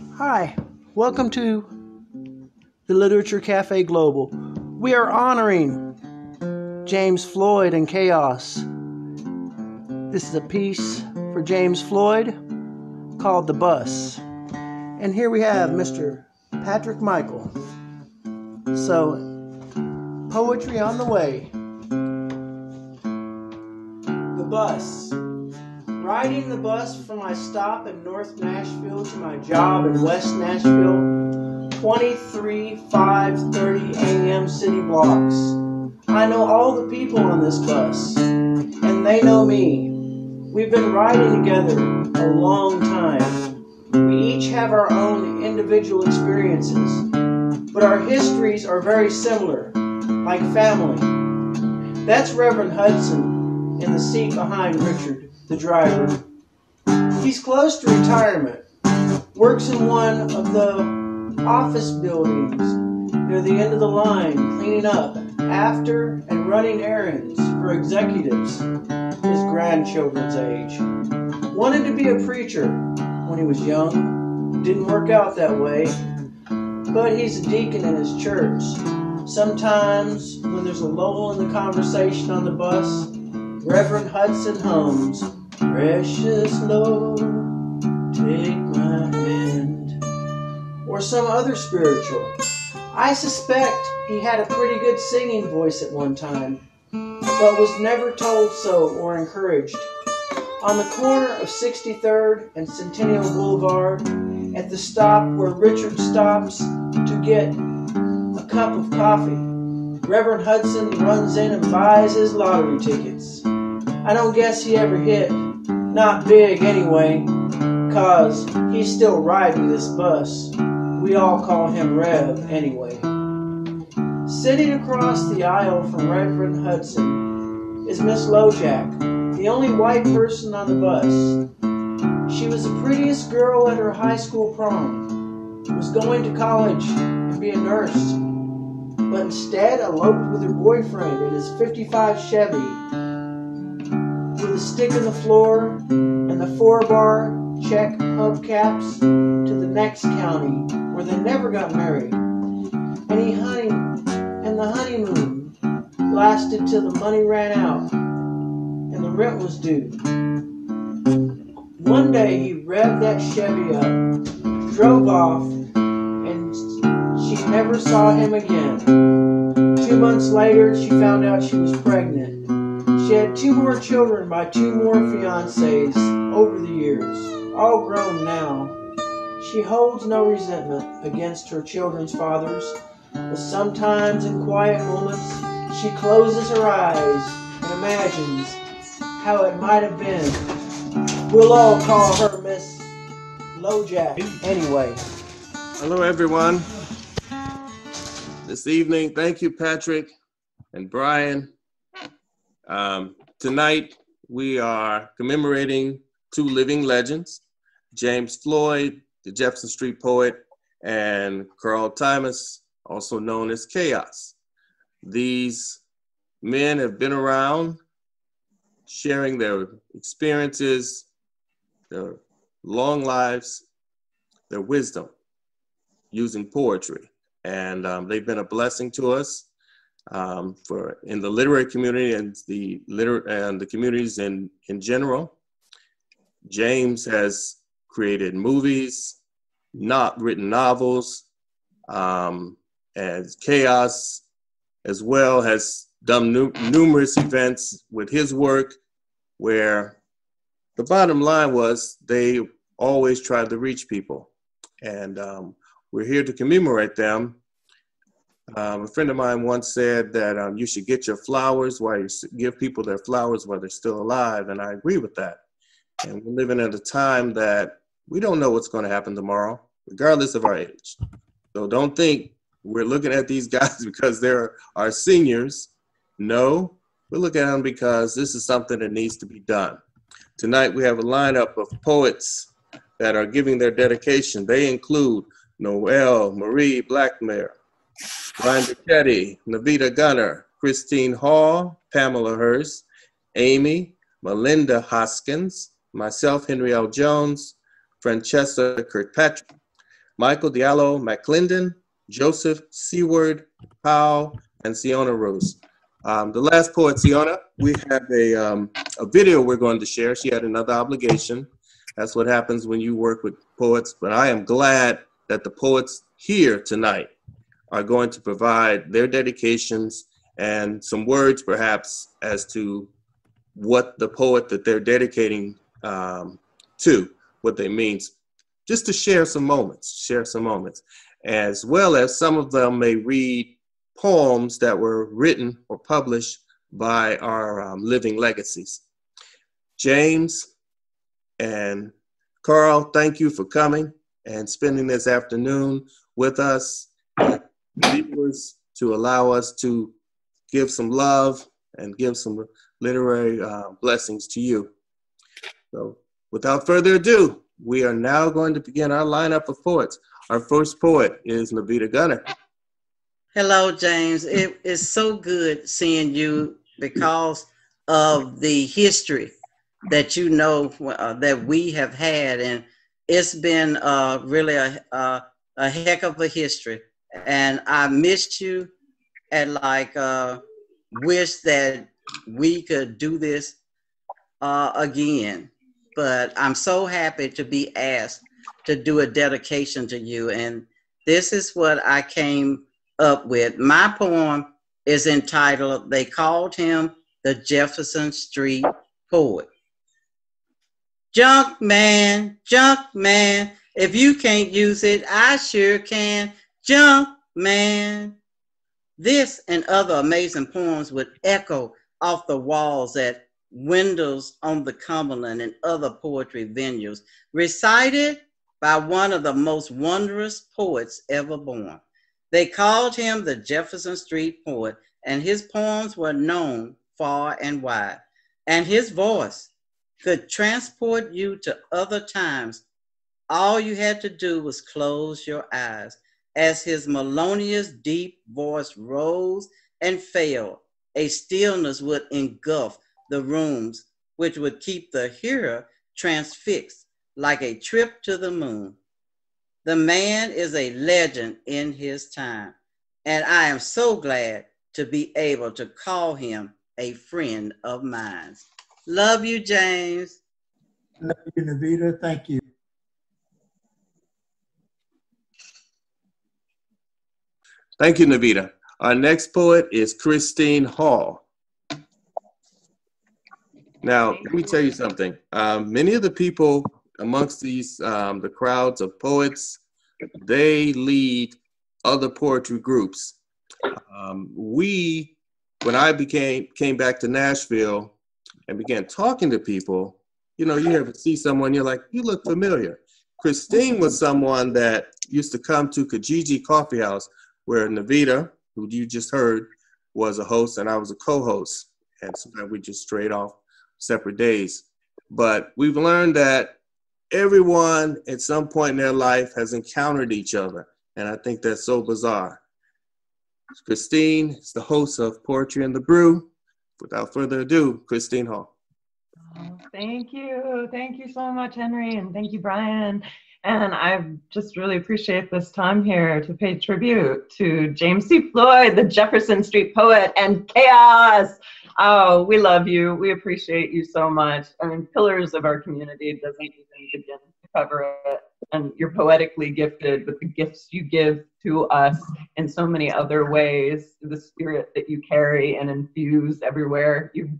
Hi, welcome to the Literature Cafe Global. We are honoring James Floyd and Khaos. This is a piece for James Floyd called The Bus. And here we have Mr. Patrick Michael. So, poetry on the way. The bus. Riding the bus from my stop in North Nashville to my job in West Nashville, 23 5:30 a.m. city blocks. I know all the people on this bus, and they know me. We've been riding together a long time. We each have our own individual experiences, but our histories are very similar, like family. That's Reverend Hudson in the seat behind Richard the driver. He's close to retirement, works in one of the office buildings near the end of the line, cleaning up after and running errands for executives his grandchildren's age. Wanted to be a preacher when he was young, didn't work out that way, but he's a deacon in his church. Sometimes, when there's a lull in the conversation on the bus, Reverend Hudson Holmes Precious Lord, take my hand. Or some other spiritual. I suspect he had a pretty good singing voice at one time, but was never told so or encouraged. On the corner of 63rd and Centennial Boulevard, at the stop where Richard stops to get a cup of coffee, Reverend Hudson runs in and buys his lottery tickets. I don't guess he ever hit not big anyway, cause he's still riding this bus. We all call him Rev anyway. Sitting across the aisle from Reverend Hudson is Miss Lojack, the only white person on the bus. She was the prettiest girl at her high school prom, was going to college and be a nurse, but instead eloped with her boyfriend in his 55 Chevy a stick in the floor and the four bar check hubcaps to the next county where they never got married. And he honey and the honeymoon lasted till the money ran out and the rent was due. One day he revved that Chevy up, drove off, and she never saw him again. Two months later, she found out she was pregnant. She had two more children by two more fiancés over the years, all grown now. She holds no resentment against her children's fathers, but sometimes in quiet moments she closes her eyes and imagines how it might have been. We'll all call her Miss Lojack anyway. Hello, everyone. This evening, thank you, Patrick and Brian um, tonight, we are commemorating two living legends, James Floyd, the Jefferson Street poet, and Karl Thomas, also known as Khaos. These men have been around sharing their experiences, their long lives, their wisdom using poetry. And um, they've been a blessing to us um, for in the literary community and the liter- and the communities in in general. James has created movies, not written novels, um, and Khaos as well has done nu- numerous events with his work where the bottom line was they always tried to reach people. And um, we're here to commemorate them um, a friend of mine once said that um, you should get your flowers while you give people their flowers while they're still alive, and I agree with that. And we're living at a time that we don't know what's going to happen tomorrow, regardless of our age. So don't think we're looking at these guys because they're our seniors. No, we're looking at them because this is something that needs to be done. Tonight we have a lineup of poets that are giving their dedication. They include Noel Marie Blackmare, Brian Duchetti, Navita Gunner, Christine Hall, Pamela Hirst, Amy, Melinda Hoskins, myself, Henry L. Jones, Francesca Kirkpatrick, Michael Diallo McClendon, Joseph Seward Powell, and Siona Rose. Um, the last poet, Siona, we have a, um, a video we're going to share. She had another obligation. That's what happens when you work with poets. But I am glad that the poets here tonight are going to provide their dedications and some words, perhaps, as to what the poet that they're dedicating um, to, what they means, just to share some moments, share some moments, as well as some of them may read poems that were written or published by our um, living legacies. James and Karl, thank you for coming and spending this afternoon with us, viewers, to allow us to give some love and give some literary uh, blessings to you. So, without further ado, we are now going to begin our lineup of poets. Our first poet is Navita Gunner. Hello, James. It is so good seeing you because of the history that you know uh, that we have had, and it's been uh, really a, a, a heck of a history. And I missed you, and like uh, wish that we could do this uh, again. But I'm so happy to be asked to do a dedication to you, and this is what I came up with. My poem is entitled "They Called Him the Jefferson Street Poet." Junk man, junk man. If you can't use it, I sure can. Junk man. This and other amazing poems would echo off the walls at windows on the Cumberland and other poetry venues, recited by one of the most wondrous poets ever born. They called him the Jefferson Street poet, and his poems were known far and wide. And his voice could transport you to other times. All you had to do was close your eyes as his melodious, deep voice rose and fell. A stillness would engulf the rooms, which would keep the hearer transfixed like a trip to the moon. The man is a legend in his time, and I am so glad to be able to call him a friend of mine. Love you, James. Love you, Navita. Thank you. Thank you, Navita. Our next poet is Christine Hall. Now, let me tell you something. Um, many of the people amongst these, um, the crowds of poets, they lead other poetry groups. Um, we, when I became came back to Nashville and began talking to people, you know, you ever see someone, you're like, you look familiar. Christine was someone that used to come to Kijiji Coffee House, where Navita, who you just heard, was a host and I was a co-host. And sometimes we just straight off separate days. But we've learned that everyone at some point in their life has encountered each other. And I think that's so bizarre. Christine is the host of Poetry and the Brew. Without further ado, Christine Hall. Oh, thank you. Thank you so much, Henry. And thank you, Brian. And I just really appreciate this time here to pay tribute to James C. Floyd, the Jefferson Street poet, and Khaos. Oh, we love you. We appreciate you so much. I mean, pillars of our community doesn't even begin to cover it. And you're poetically gifted with the gifts you give to us in so many other ways. The spirit that you carry and infuse everywhere. You,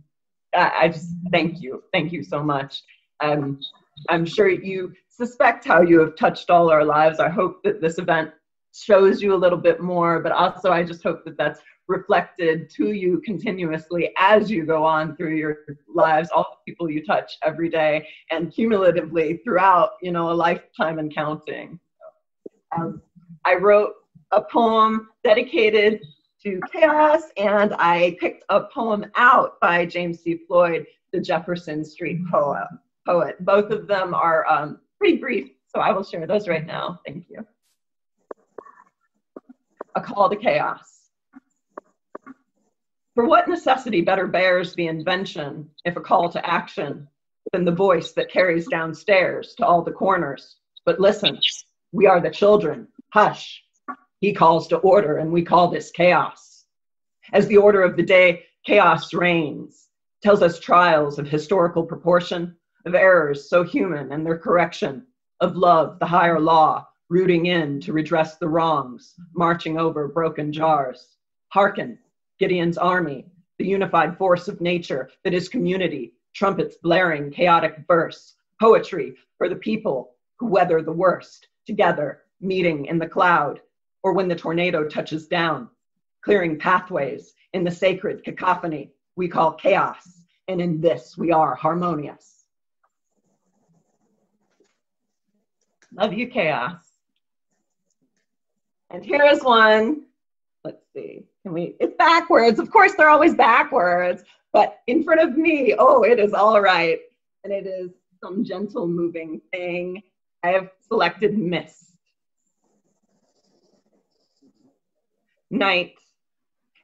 I, I just thank you. Thank you so much. Um, I'm sure you suspect how you have touched all our lives. I hope that this event shows you a little bit more, but also I just hope that that's reflected to you continuously as you go on through your lives, all the people you touch every day, and cumulatively throughout, you know, a lifetime and counting. Um, I wrote a poem dedicated to Khaos, and I picked a poem out by James C. Floyd, the Jefferson Street poet. Poet. Both of them are um, pretty brief, so I will share those right now. Thank you. A call to chaos. For what necessity better bears the invention, if a call to action, than the voice that carries downstairs to all the corners? But listen, We are the children. Hush. He calls to order, and we call this chaos. As the order of the day, chaos reigns, tells us trials of historical proportion, of errors so human and their correction, of love, the higher law, rooting in to redress the wrongs, marching over broken jars. Hearken, Gideon's army, the unified force of nature that is community, trumpets blaring, chaotic verse, poetry for the people who weather the worst, together, meeting in the cloud, or when the tornado touches down, clearing pathways in the sacred cacophony we call chaos, and in this we are harmonious. Love you, Khaos. And here is one. Let's see. Can we? It's backwards. Of course, they're always backwards. But in front of me, oh, it is all right. And it is some gentle moving thing. I have selected mist. Night.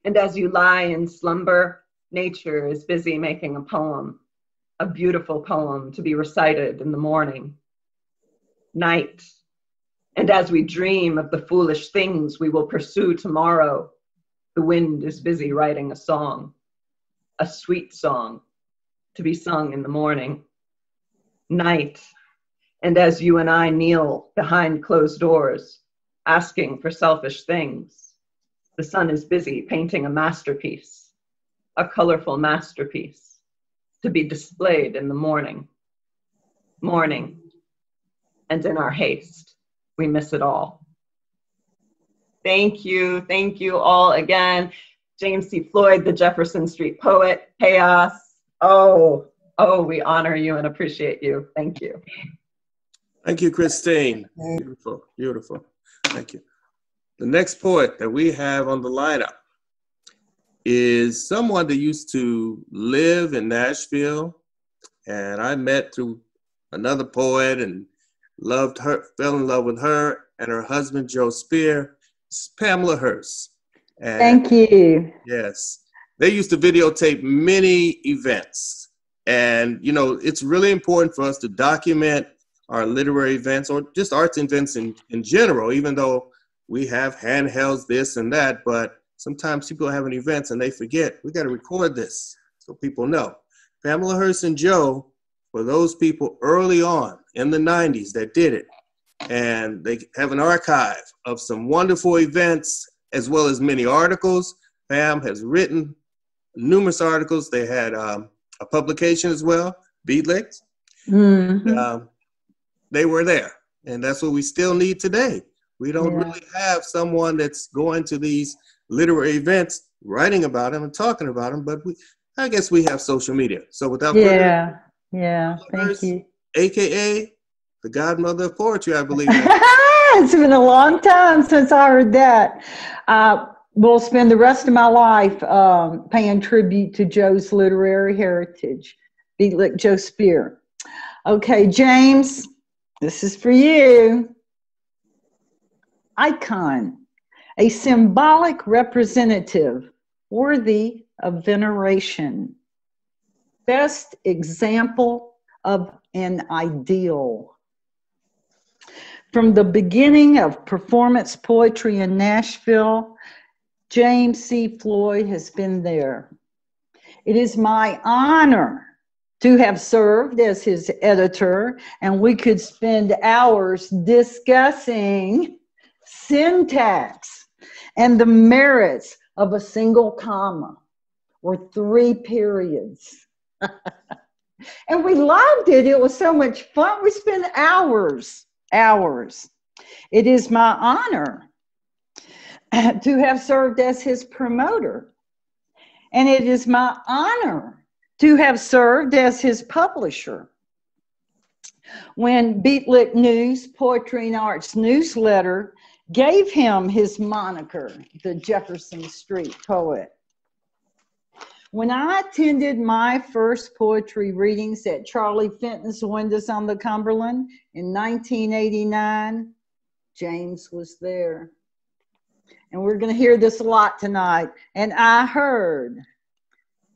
And as you lie in slumber, nature is busy making a poem, a beautiful poem to be recited in the morning. Night and as we dream of the foolish things we will pursue tomorrow, the wind is busy writing a song, a sweet song to be sung in the morning. Night, and as you and I kneel behind closed doors, asking for selfish things, the sun is busy painting a masterpiece, a colorful masterpiece to be displayed in the morning. Morning, and in our haste we miss it all. Thank you. Thank you all again. James C. Floyd, the Jefferson Street poet, Khaos. Oh, oh, we honor you and appreciate you. Thank you. Thank you, Christine. Beautiful, beautiful. Thank you. The next poet that we have on the lineup is someone that used to live in Nashville, and I met through another poet and loved her, fell in love with her and her husband, Joe Speer. Pamela Hirst. And Thank you. Yes. They used to videotape many events. And, you know, it's really important for us to document our literary events or just arts events in, in general, even though we have handhelds, this and that. But sometimes people have an events and they forget, we got to record this so people know. Pamela Hirst and Joe for those people early on in the 90s that did it. And they have an archive of some wonderful events as well as many articles. Pam has written numerous articles. They had um, a publication as well, Beatlicks. Mm-hmm. Um, they were there. And that's what we still need today. We don't yeah. really have someone that's going to these literary events, writing about them and talking about them, but we, I guess we have social media. So without yeah. Yeah, thank you. AKA the godmother of poetry, I believe. it's been a long time since I heard that. Will spend the rest of my life um, paying tribute to Joe's literary heritage. Beatlick Joe Speer. Okay, James, this is for you. Icon, a symbolic representative worthy of veneration best example of an ideal. From the beginning of performance poetry in Nashville, James C. Floyd has been there. It is my honor to have served as his editor, and we could spend hours discussing syntax and the merits of a single comma or three periods. and we loved it. It was so much fun. We spent hours, hours. It is my honor to have served as his promoter. And it is my honor to have served as his publisher. When Beatlick News, Poetry and Arts newsletter, gave him his moniker, the Jefferson Street Poet. When I attended my first poetry readings at Charlie Fenton's Windows on the Cumberland in 1989, James was there. And we're going to hear this a lot tonight. And I heard,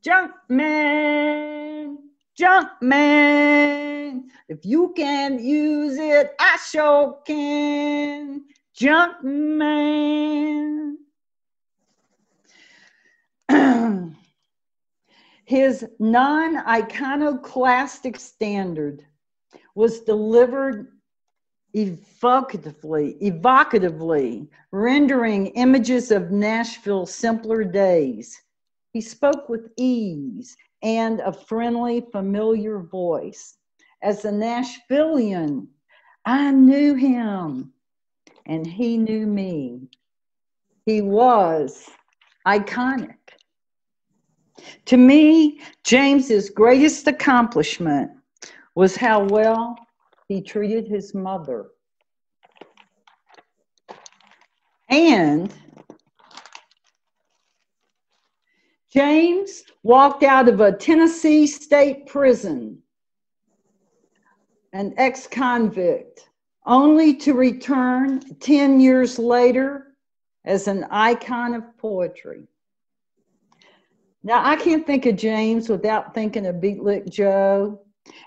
Junkman, junk man. If you can use it, I sure can. Junk man. His non iconoclastic standard was delivered evocatively, evocatively, rendering images of Nashville's simpler days. He spoke with ease and a friendly, familiar voice. As a Nashvilleian, I knew him and he knew me. He was iconic. To me, James's greatest accomplishment was how well he treated his mother. And James walked out of a Tennessee state prison, an ex convict, only to return 10 years later as an icon of poetry. Now, I can't think of James without thinking of Beatlick Joe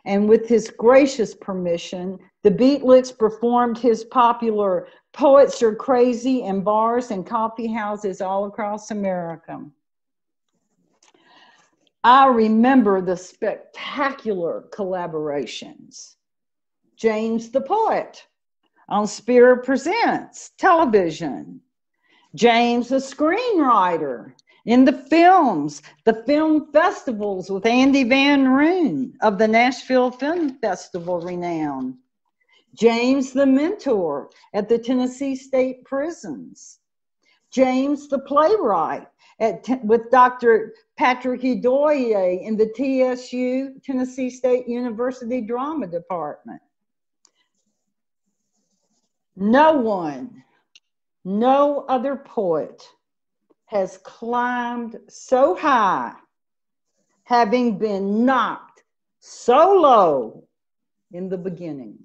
and with his gracious permission, the Beatlicks performed his popular Poets Are Crazy in bars and coffee houses all across America. I remember the spectacular collaborations. James the Poet on Spirit Presents television. James the screenwriter in the films, the film festivals with Andy Van Roon of the Nashville Film Festival renown, James the mentor at the Tennessee State Prisons, James the playwright at, with Dr. Patrick Udoye in the TSU, Tennessee State University Drama Department. No one, no other poet has climbed so high, having been knocked so low in the beginning.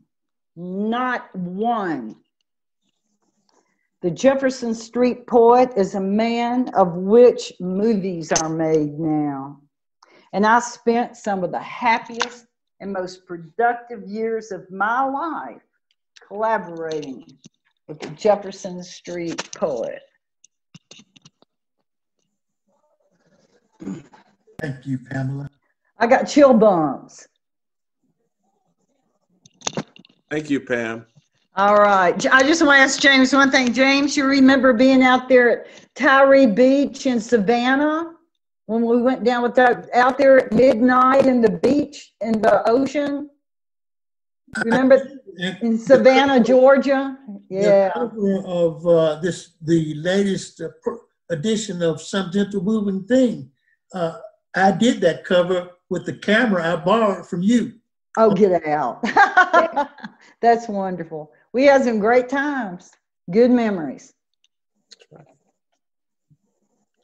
Not one. The Jefferson Street poet is a man of which movies are made now. And I spent some of the happiest and most productive years of my life collaborating with the Jefferson Street poet. Thank you, Pamela. I got chill bumps. Thank you, Pam. All right. I just want to ask James one thing. James, you remember being out there at Tybee Beach in Savannah when we went down with that out there at midnight in the beach in the ocean? Remember in Savannah, Georgia? Yeah. The of uh, this, the latest uh, edition of Some Gentle Moving Thing. Uh, I did that cover with the camera I borrowed from you. Oh, get out. That's wonderful. We had some great times, good memories.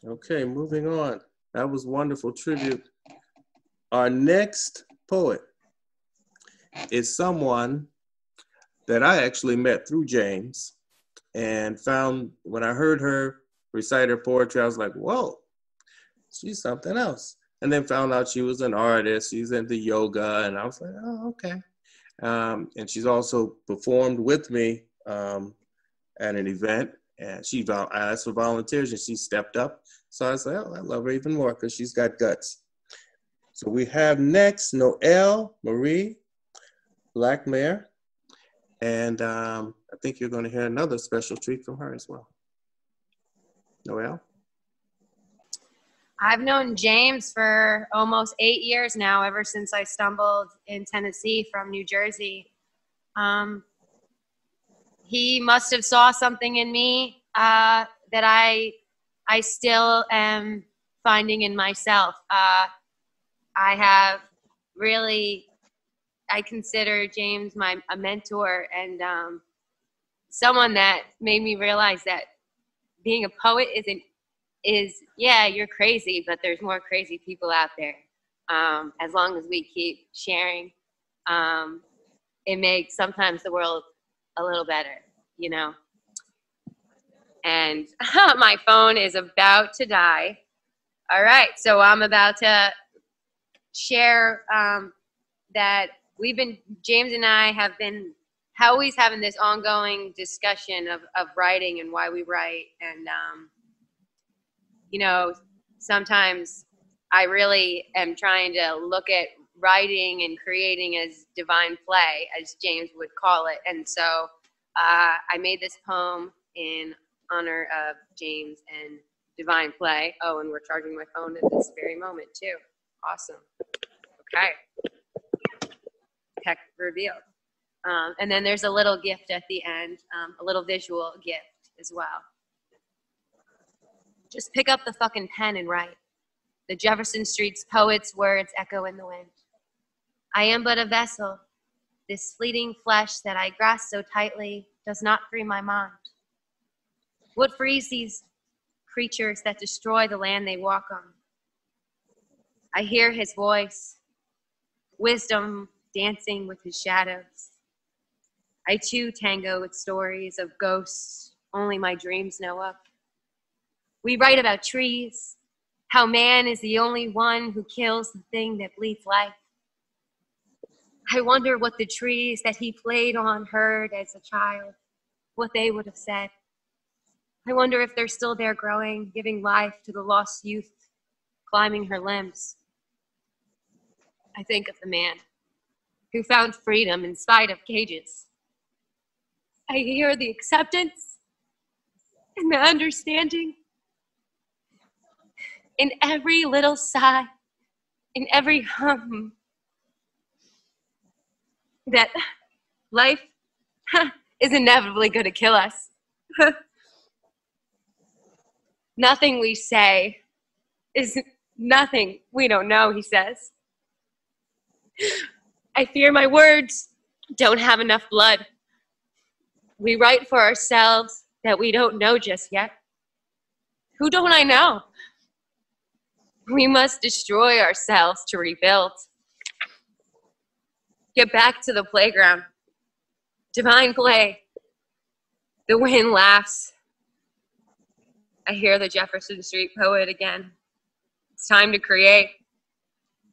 Okay, moving on. That was wonderful tribute. Our next poet is someone that I actually met through James and found when I heard her recite her poetry, I was like, whoa, she's something else. And then found out she was an artist. She's into yoga, and I was like, oh, okay. Um, and she's also performed with me um, at an event, and she I asked for volunteers, and she stepped up. So I said, oh, I love her even more because she's got guts. So we have next Noelle Marie Blackmare, and um, I think you're going to hear another special treat from her as well. Noelle. I've known James for almost eight years now, ever since I stumbled in Tennessee from New Jersey. Um, he must have saw something in me uh, that I I still am finding in myself. Uh, I have really I consider James my a mentor and um, someone that made me realize that being a poet isn't is yeah, you're crazy, but there's more crazy people out there. Um, as long as we keep sharing, um, it makes sometimes the world a little better, you know. And my phone is about to die. All right, so I'm about to share um, that we've been, James and I have been always having this ongoing discussion of, of writing and why we write. And, um, you know, sometimes I really am trying to look at writing and creating as divine play, as James would call it. And so uh, I made this poem in honor of James and divine play. Oh, and we're charging my phone at this very moment, too. Awesome. Okay. Tech revealed. Um, and then there's a little gift at the end, um, a little visual gift as well. Just pick up the fucking pen and write. The Jefferson Street's poets' words echo in the wind. I am but a vessel. This fleeting flesh that I grasp so tightly does not free my mind. What frees these creatures that destroy the land they walk on? I hear his voice, wisdom dancing with his shadows. I too tango with stories of ghosts only my dreams know of. We write about trees, how man is the only one who kills the thing that bleeds life. I wonder what the trees that he played on heard as a child, what they would have said. I wonder if they're still there growing, giving life to the lost youth, climbing her limbs. I think of the man who found freedom in spite of cages. I hear the acceptance and the understanding in every little sigh, in every hum, that life is inevitably going to kill us. nothing we say is nothing we don't know, he says. I fear my words don't have enough blood. We write for ourselves that we don't know just yet. Who don't I know? We must destroy ourselves to rebuild. Get back to the playground. Divine play. The wind laughs. I hear the Jefferson Street poet again. It's time to create.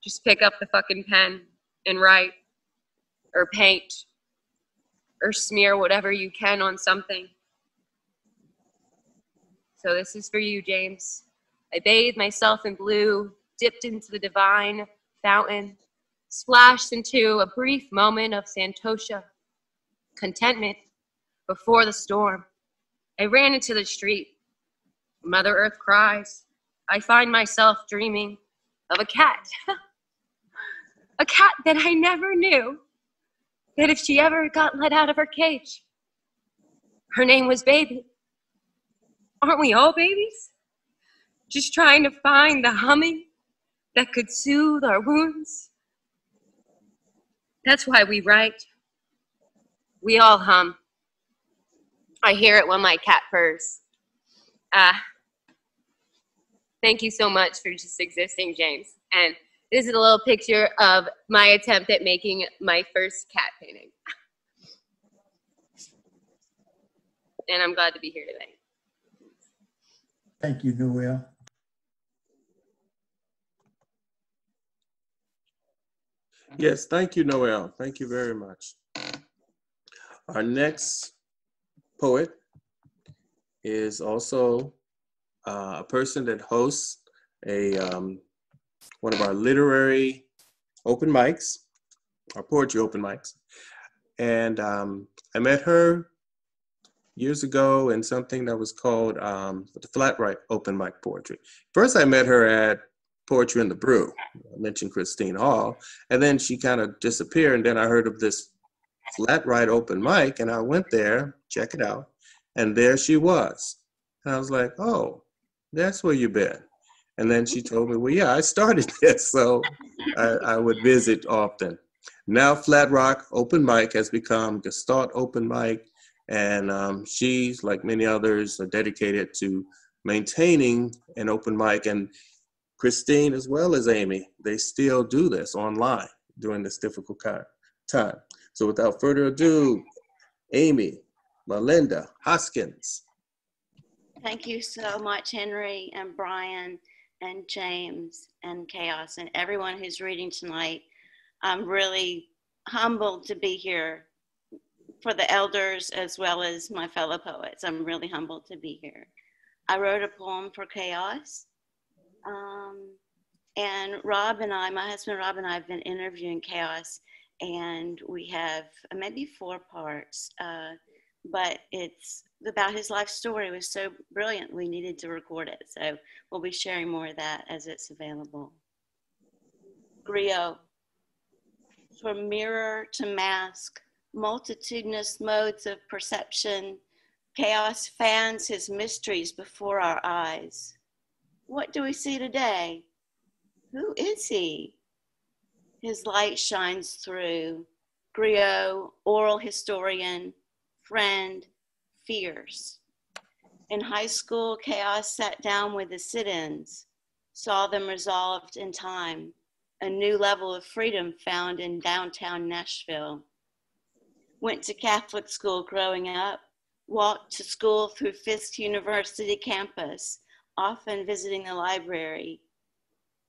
Just pick up the fucking pen and write or paint or smear whatever you can on something. So this is for you, James. I bathed myself in blue, dipped into the divine fountain, splashed into a brief moment of santosha, contentment before the storm. I ran into the street. Mother Earth cries. I find myself dreaming of a cat. a cat that I never knew that if she ever got let out of her cage, her name was Baby. Aren't we all babies? Just trying to find the humming that could soothe our wounds. That's why we write. We all hum. I hear it when my cat purrs. Uh, thank you so much for just existing, James. And this is a little picture of my attempt at making my first cat painting. and I'm glad to be here today. Thank you, Noel. Yes, thank you, Noel. Thank you very much. Our next poet is also uh, a person that hosts a um, one of our literary open mics, our poetry open mics. And um, I met her years ago in something that was called um, the Flat Rock Open Mic Poetry. First, I met her at Poetry in the Brew. I mentioned Christine Hall. And then she kind of disappeared. And then I heard of this Flat Rock Open Mic, and I went there, check it out. And there she was. And I was like, oh, that's where you've been. And then she told me, well, yeah, I started this, so I, I would visit often. Now Flat Rock Open Mic has become Gestalt Open Mic, and um, she's, like many others, are dedicated to maintaining an open mic. And Christine, as well as Amy, they still do this online during this difficult time. So without further ado, Amy, Melinda Hoskins. Thank you so much, Henry and Brian. and James and Khaos and everyone who's reading tonight. I'm really humbled to be here for the elders as well as my fellow poets. I'm really humbled to be here. I wrote a poem for Khaos. Um, and Rob and I, my husband Rob and I, have been interviewing Khaos, and we have maybe four parts. Uh, but it's about his life story it was so brilliant we needed to record it so we'll be sharing more of that as it's available griot from mirror to mask multitudinous modes of perception Khaos fans his mysteries before our eyes what do we see today who is he his light shines through griot oral historian friend, fierce. In high school, Khaos sat down with the sit ins, saw them resolved in time, a new level of freedom found in downtown Nashville. Went to Catholic school growing up, walked to school through Fisk University campus, often visiting the library.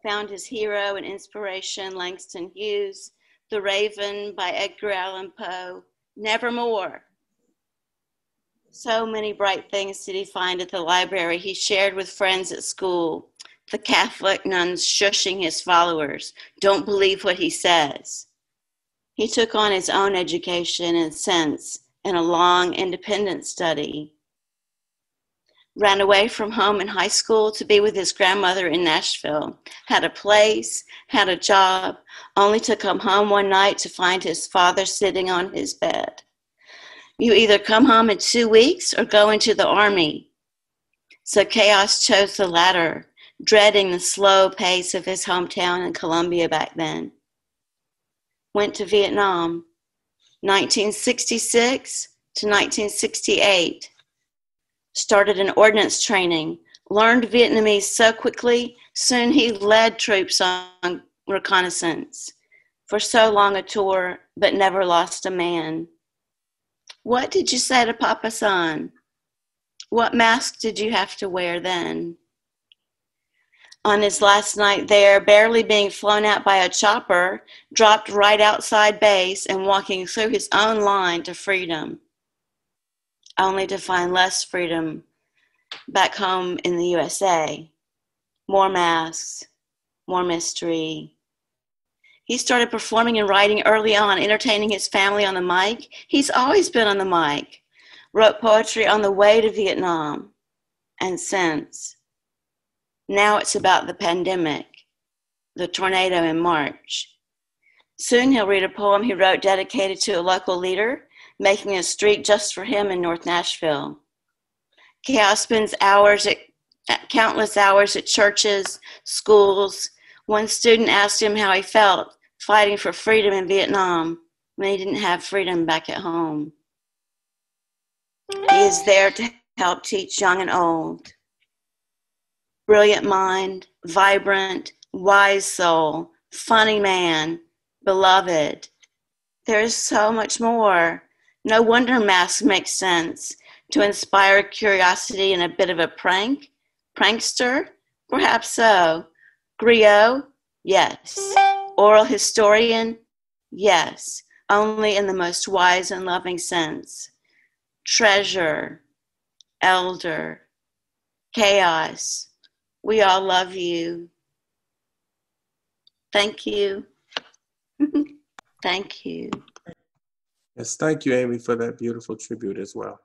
Found his hero and inspiration, Langston Hughes, The Raven by Edgar Allan Poe, Nevermore so many bright things did he find at the library he shared with friends at school. The Catholic nuns shushing his followers. Don't believe what he says. He took on his own education and sense in a long independent study. Ran away from home in high school to be with his grandmother in Nashville. Had a place, had a job, only to come home one night to find his father sitting on his bed. You either come home in two weeks or go into the army. So Khaos chose the latter, dreading the slow pace of his hometown in Columbia back then. Went to Vietnam, 1966 to 1968. Started an ordnance training, learned Vietnamese so quickly, soon he led troops on reconnaissance. For so long a tour, but never lost a man. What did you say to Papa San? What mask did you have to wear then? On his last night there, barely being flown out by a chopper, dropped right outside base and walking through his own line to freedom, only to find less freedom back home in the USA. More masks, more mystery, he started performing and writing early on, entertaining his family on the mic. He's always been on the mic. Wrote poetry on the way to Vietnam and since. Now it's about the pandemic, the tornado in March. Soon he'll read a poem he wrote dedicated to a local leader, making a street just for him in North Nashville. Khaos spends hours at, at countless hours at churches, schools. One student asked him how he felt fighting for freedom in Vietnam when he didn't have freedom back at home. He is there to help teach young and old. Brilliant mind, vibrant, wise soul, funny man, beloved. There is so much more. No wonder masks make sense to inspire curiosity and a bit of a prank. Prankster? Perhaps so. Griot? Yes. Oral historian? Yes, only in the most wise and loving sense. Treasure, elder, Khaos. We all love you. Thank you. thank you. Yes, thank you, Amy, for that beautiful tribute as well.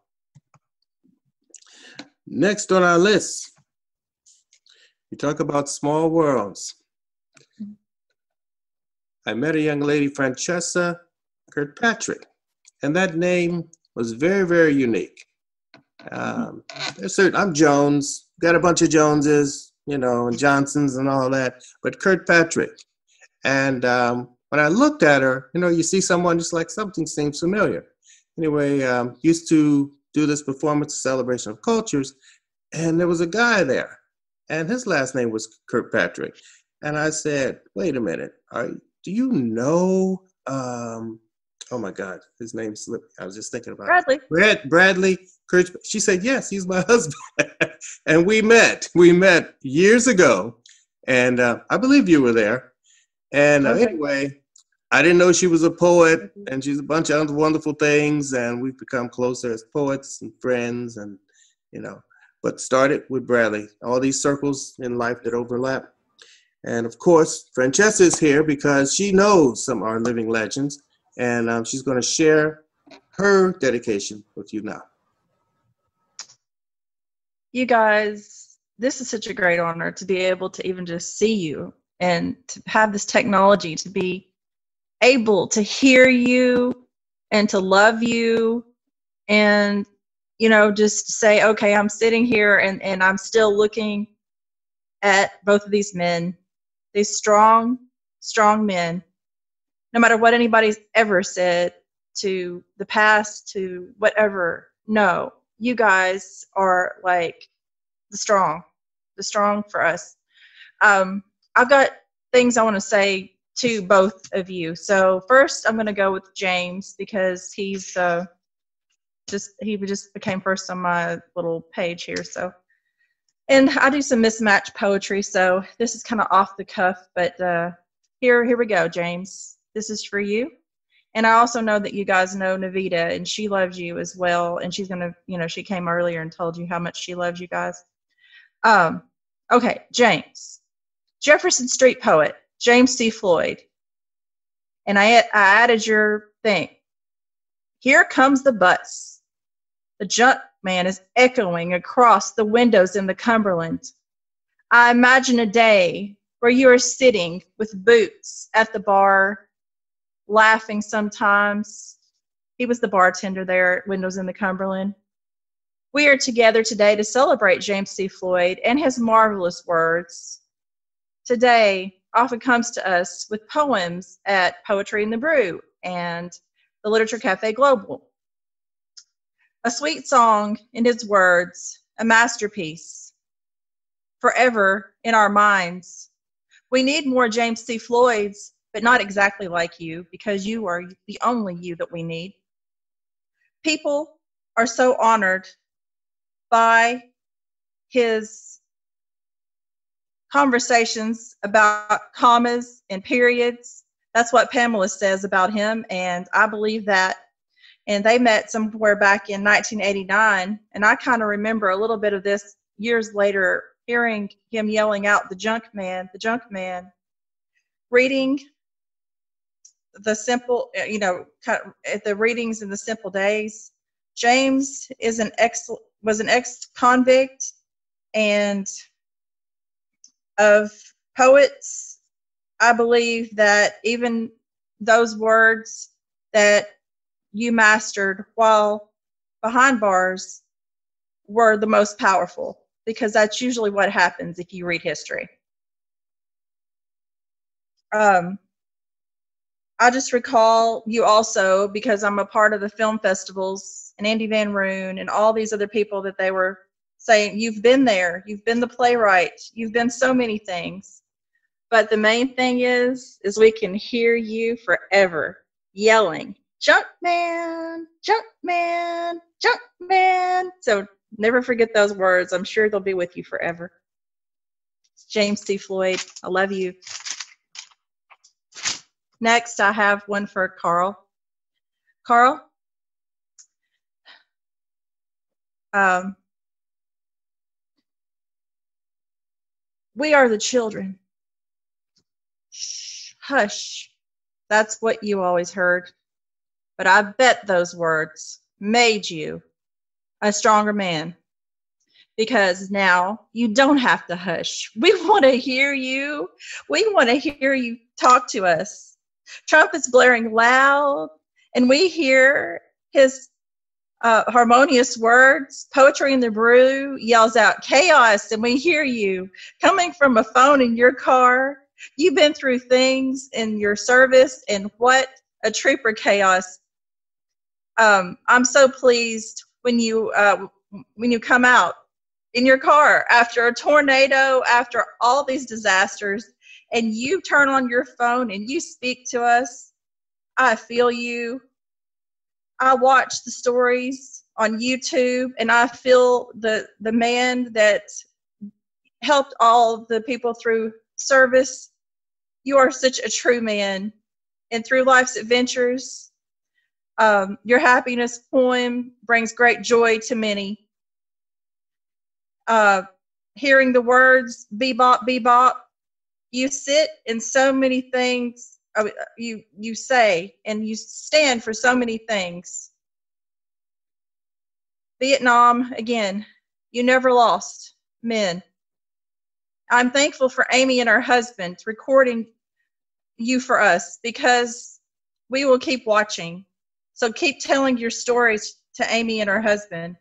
Next on our list, we talk about small worlds. I met a young lady, Francesca Kirkpatrick, and that name was very, very unique. Um, certain, I'm Jones, got a bunch of Joneses, you know, and Johnsons and all that, but Kirkpatrick. And um, when I looked at her, you know, you see someone just like something seems familiar. Anyway, um, used to do this performance celebration of cultures, and there was a guy there, and his last name was Kirkpatrick. And I said, wait a minute, are, do you know? Um, oh my God, his name slipped. I was just thinking about Bradley. It. Brad, Bradley Kirch. She said, yes, he's my husband. and we met. We met years ago and uh, I believe you were there. And uh, anyway, I didn't know she was a poet, and she's a bunch of other wonderful things, and we've become closer as poets and friends, and you know. But started with Bradley. All these circles in life that overlap, and of course, Francesca is here because she knows some of our living legends, and um, she's going to share her dedication with you now. you guys, this is such a great honor to be able to even just see you and to have this technology to be able to hear you and to love you and you know just say okay i'm sitting here and and i'm still looking at both of these men. These strong strong men. No matter what anybody's ever said to the past to whatever no you guys are like the strong the strong for us. Um i've got things i want to say to both of you so first i'm going to go with james because he's uh just he just became first on my little page here so and i do some mismatched poetry so this is kind of off the cuff but uh here here we go james this is for you and I also know that you guys know Navita, and she loves you as well. And she's gonna, you know, she came earlier and told you how much she loves you guys. Um, okay, James, Jefferson Street poet, James C. Floyd. And I, I added your thing. Here comes the bus. The junk man is echoing across the windows in the Cumberland. I imagine a day where you are sitting with boots at the bar laughing sometimes. He was the bartender there at Windows in the Cumberland. We are together today to celebrate James C. Floyd and his marvelous words. Today often comes to us with poems at Poetry in the Brew and the Literature Cafe Global. A sweet song in his words, a masterpiece, forever in our minds. We need more James C. Floyds but not exactly like you because you are the only you that we need. People are so honored by his conversations about commas and periods. That's what Pamela says about him, and I believe that. And they met somewhere back in 1989, and I kind of remember a little bit of this years later, hearing him yelling out, "The junk man, the junk man." Reading the simple, you know, at the readings in the simple days. James is an ex was an ex convict and of poets. I believe that even those words that you mastered while behind bars were the most powerful because that's usually what happens if you read history. Um, I just recall you also because I'm a part of the film festivals and Andy Van Roon and all these other people that they were saying, You've been there, you've been the playwright, you've been so many things. But the main thing is, is we can hear you forever yelling, Junk man, junk man, junk man. So never forget those words. I'm sure they'll be with you forever. James C. Floyd, I love you. Next, I have one for Karl. Karl, um, we are the children. Shh, hush. That's what you always heard. But I bet those words made you a stronger man because now you don't have to hush. We want to hear you. We want to hear you talk to us. Trump is blaring loud, and we hear his uh, harmonious words. Poetry in the Brew yells out Khaos, and we hear you coming from a phone in your car. You've been through things in your service, and what a trooper Khaos. Um, I'm so pleased when you uh, when you come out in your car after a tornado, after all these disasters, and you turn on your phone and you speak to us. I feel you. I watch the stories on YouTube and I feel the the man that helped all the people through service. You are such a true man. And through life's adventures, um, your happiness poem brings great joy to many. Uh, hearing the words bebop, bebop, you sit in so many things Uh, you you say and you stand for so many things. Vietnam again, you never lost men. I'm thankful for Amy and her husband recording you for us because we will keep watching. So keep telling your stories to Amy and her husband.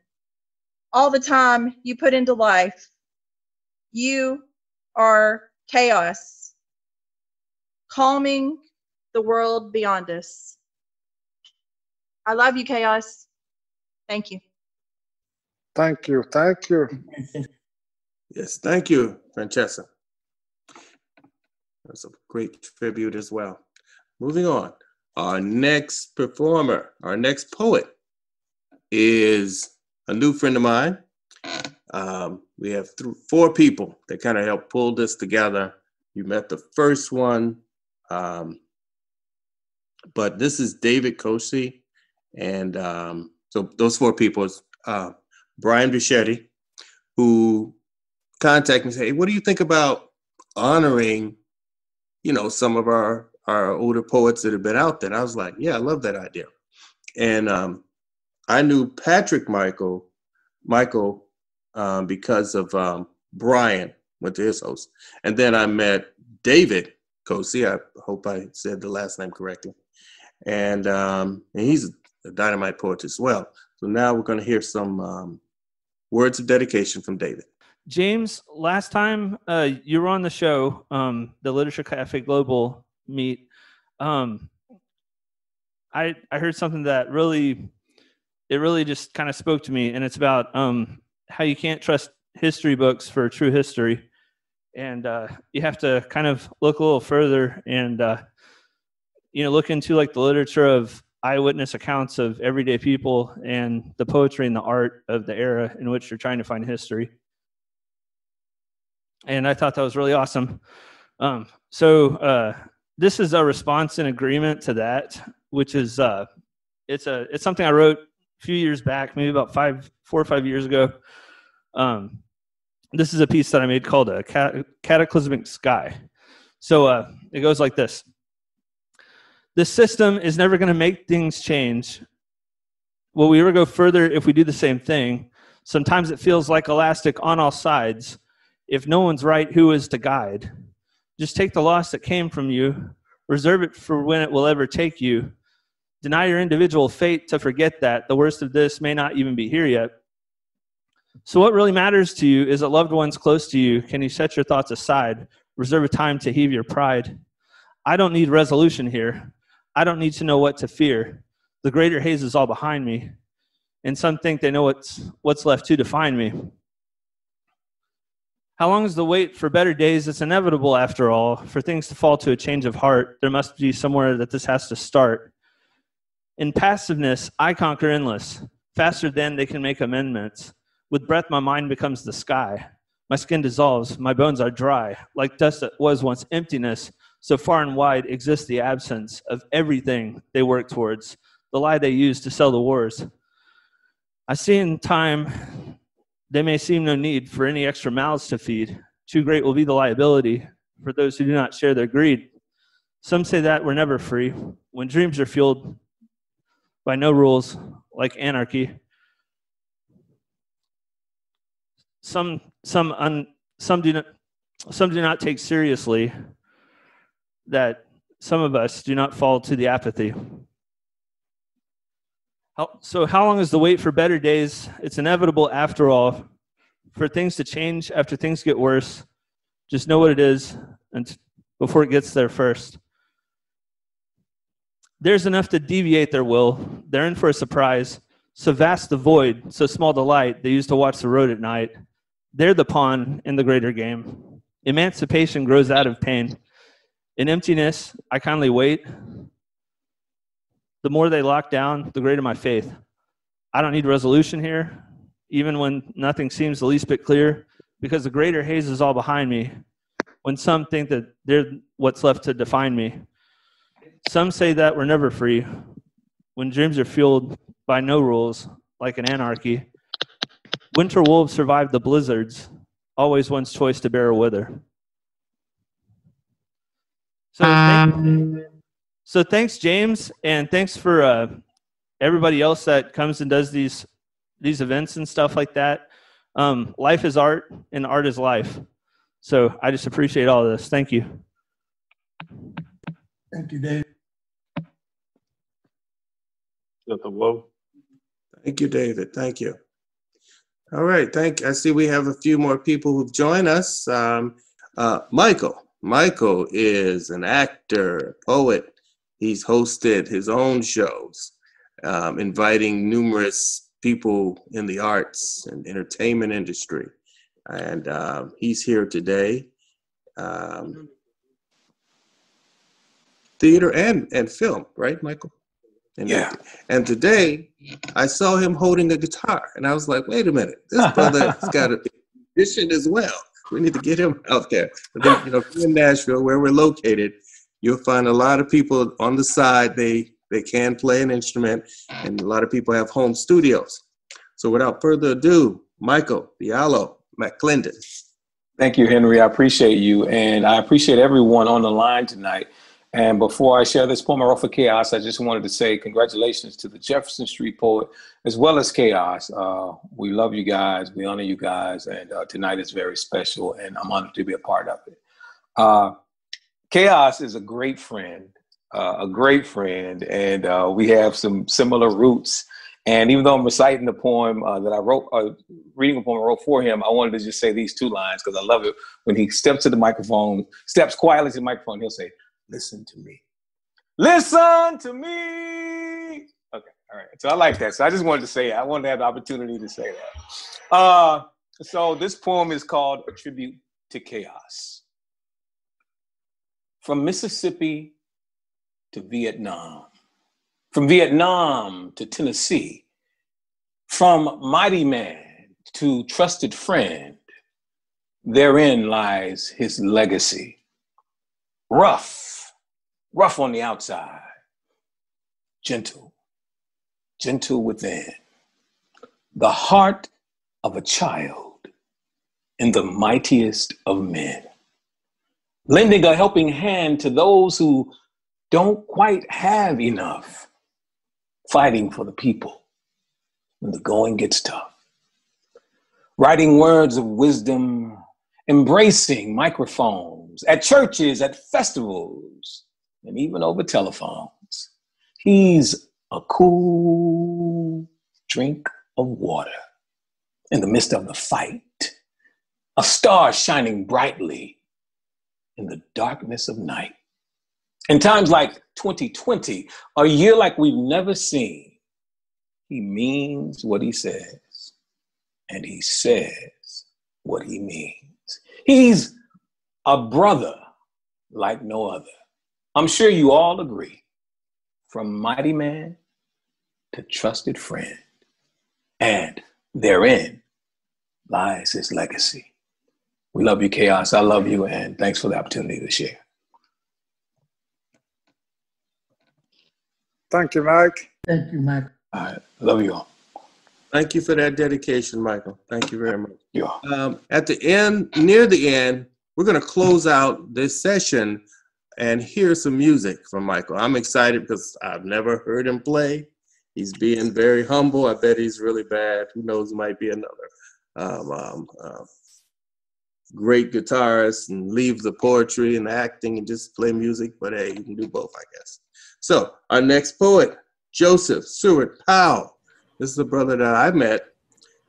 All the time you put into life, you are Khaos, calming the world beyond us. I love you, Khaos. Thank you. Thank you. Thank you. Yes, thank you, Francesca. That's a great tribute as well. Moving on. Our next performer, our next poet is a new friend of mine. Um, we have th- four people that kind of helped pull this together. You met the first one, um, but this is David Kosi. And um, so those four people uh, Brian Bichetti, who contacted me and said, hey, what do you think about honoring, you know, some of our, our older poets that have been out there? And I was like, yeah, I love that idea. And um, I knew Patrick Michael, Michael, um, because of um, Brian went to his host. And then I met David Kosi. I hope I said the last name correctly. And, um, and he's a dynamite poet as well. So now we're going to hear some um, words of dedication from David. James, last time uh, you were on the show, um, the Literature Cafe Global meet, um, I I heard something that really, it really just kind of spoke to me, and it's about um, how you can't trust history books for true history, and uh, you have to kind of look a little further and uh, you know look into like the literature of eyewitness accounts of everyday people and the poetry and the art of the era in which you're trying to find history. And I thought that was really awesome. Um, so uh, this is a response in agreement to that, which is uh, it's a it's something I wrote a few years back, maybe about five, four or five years ago. Um, this is a piece that I made called a cat- cataclysmic sky. So uh, it goes like this the system is never going to make things change. Will we ever go further if we do the same thing? Sometimes it feels like elastic on all sides. If no one's right, who is to guide? Just take the loss that came from you, reserve it for when it will ever take you. Deny your individual fate to forget that the worst of this may not even be here yet. So, what really matters to you is that loved ones close to you. Can you set your thoughts aside? Reserve a time to heave your pride. I don't need resolution here. I don't need to know what to fear. The greater haze is all behind me. And some think they know what's, what's left to define me. How long is the wait for better days? It's inevitable, after all. For things to fall to a change of heart, there must be somewhere that this has to start. In passiveness, I conquer endless. Faster than they can make amendments. With breath, my mind becomes the sky. My skin dissolves, my bones are dry, like dust that was once emptiness. So far and wide exists the absence of everything they work towards, the lie they use to sell the wars. I see in time there may seem no need for any extra mouths to feed. Too great will be the liability for those who do not share their greed. Some say that we're never free. When dreams are fueled by no rules, like anarchy, some some un, some do not some do not take seriously that some of us do not fall to the apathy. How, so, how long is the wait for better days? It's inevitable after all for things to change after things get worse. Just know what it is and before it gets there first. There's enough to deviate their will. They're in for a surprise. So vast the void, so small the light they used to watch the road at night. They're the pawn in the greater game. Emancipation grows out of pain. In emptiness, I kindly wait. The more they lock down, the greater my faith. I don't need resolution here, even when nothing seems the least bit clear, because the greater haze is all behind me. when some think that they're what's left to define me. Some say that we're never free when dreams are fueled by no rules, like an anarchy. Winter wolves survive the blizzards, always one's choice to bear or wither. So, thank, so thanks, James, and thanks for uh, everybody else that comes and does these these events and stuff like that. Um, life is art, and art is life. So I just appreciate all of this. Thank you. Thank you, Dave. Thank you, David. Thank you. All right, thank, I see we have a few more people who've joined us. Um, uh, Michael, Michael is an actor, poet. He's hosted his own shows, um, inviting numerous people in the arts and entertainment industry. And um, he's here today. Um, theater and, and film, right, Michael? And Yeah. And today, I saw him holding a guitar, and I was like, "Wait a minute, this brother's got a musician as well. We need to get him out there." But then, you know, in Nashville, where we're located, you'll find a lot of people on the side. They they can play an instrument, and a lot of people have home studios. So, without further ado, Michael Diallo McClendon. Thank you, Henry. I appreciate you, and I appreciate everyone on the line tonight. And before I share this poem I wrote for Khaos, I just wanted to say congratulations to the Jefferson Street poet as well as Khaos. Uh, we love you guys, we honor you guys, and uh, tonight is very special, and I'm honored to be a part of it. Uh, Khaos is a great friend, uh, a great friend, and uh, we have some similar roots. And even though I'm reciting the poem uh, that I wrote, uh, reading a poem I wrote for him, I wanted to just say these two lines because I love it. When he steps to the microphone, steps quietly to the microphone, he'll say, "Listen to me, listen to me." Okay, all right. So I like that. So I just wanted to say, I wanted to have the opportunity to say that. Uh, so this poem is called "A Tribute to Khaos." From Mississippi to Vietnam, from Vietnam to Tennessee, from mighty man to trusted friend, therein lies his legacy. Rough, rough on the outside, gentle, gentle within. The heart of a child in the mightiest of men. Lending a helping hand to those who don't quite have enough. Fighting for the people when the going gets tough. Writing words of wisdom, embracing microphones at churches, at festivals, and even over telephones. He's a cool drink of water in the midst of the fight, a star shining brightly in the darkness of night. In times like 2020, a year like we've never seen, he means what he says, and he says what he means. He's a brother like no other. I'm sure you all agree. From mighty man to trusted friend, and therein lies his legacy. We love you, Khaos. I love you, and thanks for the opportunity to share. Thank you, Mike. Thank you, Mike. All right. Love you all. Thank you for that dedication, Michael. Thank you very much. Yeah. Um, at the end, near the end, we're going to close out this session and hear some music from Michael. I'm excited because I've never heard him play. He's being very humble. I bet he's really bad. Who knows? Might be another um, um, uh, great guitarist and leave the poetry and acting and just play music. But hey, you can do both, I guess. So our next poet, Joseph Seward Powell. This is a brother that I met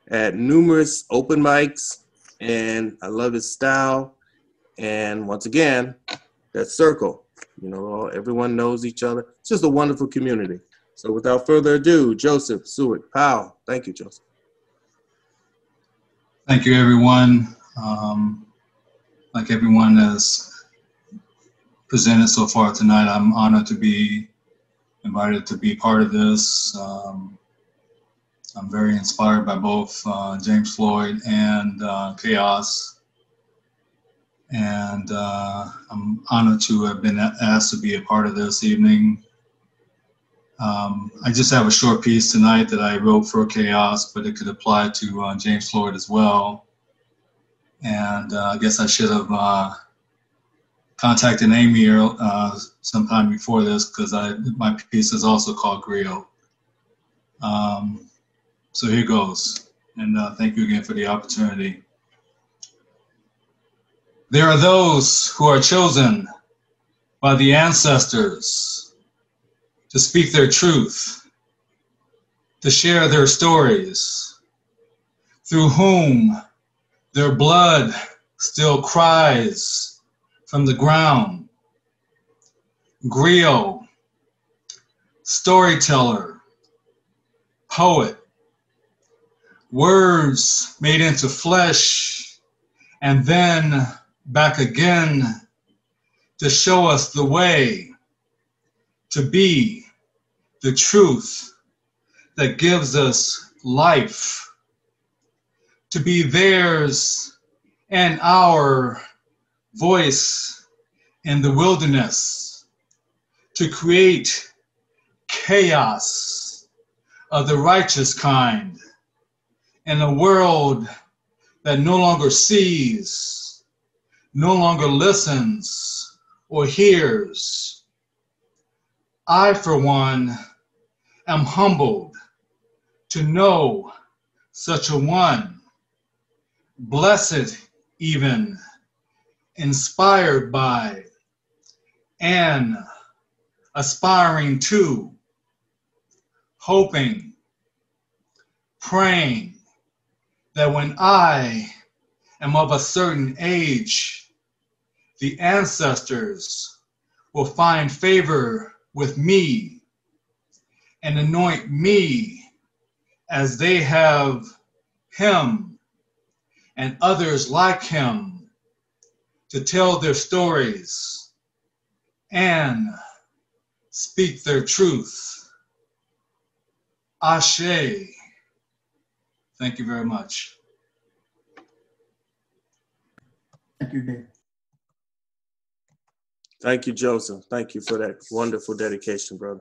at numerous open mics, and I love his style. And once again, that circle, you know, everyone knows each other. It's just a wonderful community. So without further ado, Joseph Seward Powell. Thank you, Joseph. Thank you, everyone. Um, like everyone has presented so far tonight, I'm honored to be invited to be part of this. Um, I'm very inspired by both uh, James Floyd and uh, Khaos. And uh, I'm honored to have been asked to be a part of this evening. Um, I just have a short piece tonight that I wrote for Khaos, but it could apply to uh, James Floyd as well. And uh, I guess I should have uh, contacted Amy uh, sometime before this because my piece is also called Griot. Um, so here goes. And uh, thank you again for the opportunity. There are those who are chosen by the ancestors to speak their truth, to share their stories, through whom their blood still cries from the ground. Griot, storyteller, poet, words made into flesh, and then back again to show us the way to be the truth that gives us life, to be theirs and our voice in the wilderness, to create chaos of the righteous kind in a world that no longer sees, no longer listens or hears. I, for one, am humbled to know such a one, blessed even, inspired by, and aspiring to, hoping, praying that when I am of a certain age, the ancestors will find favor with me and anoint me as they have him and others like him to tell their stories and speak their truth. Ashe. Thank you very much. Thank you, Dave. Thank you, Joseph. Thank you for that wonderful dedication, brother.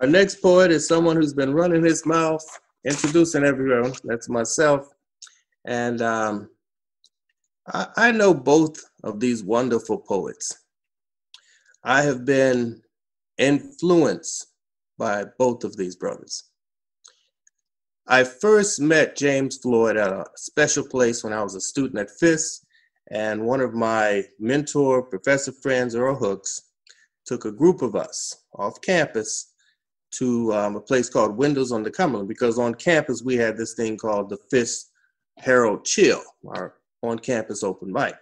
Our next poet is someone who's been running his mouth, introducing everyone. That's myself. And um, I, I know both of these wonderful poets. I have been influenced by both of these brothers. I first met James Floyd at a special place when I was a student at Fisk, and one of my mentor, professor friends, Earl Hooks, took a group of us off campus to um, a place called Windows on the Cumberland because on campus we had this thing called the Fisk Herald Chill, our on-campus open mic,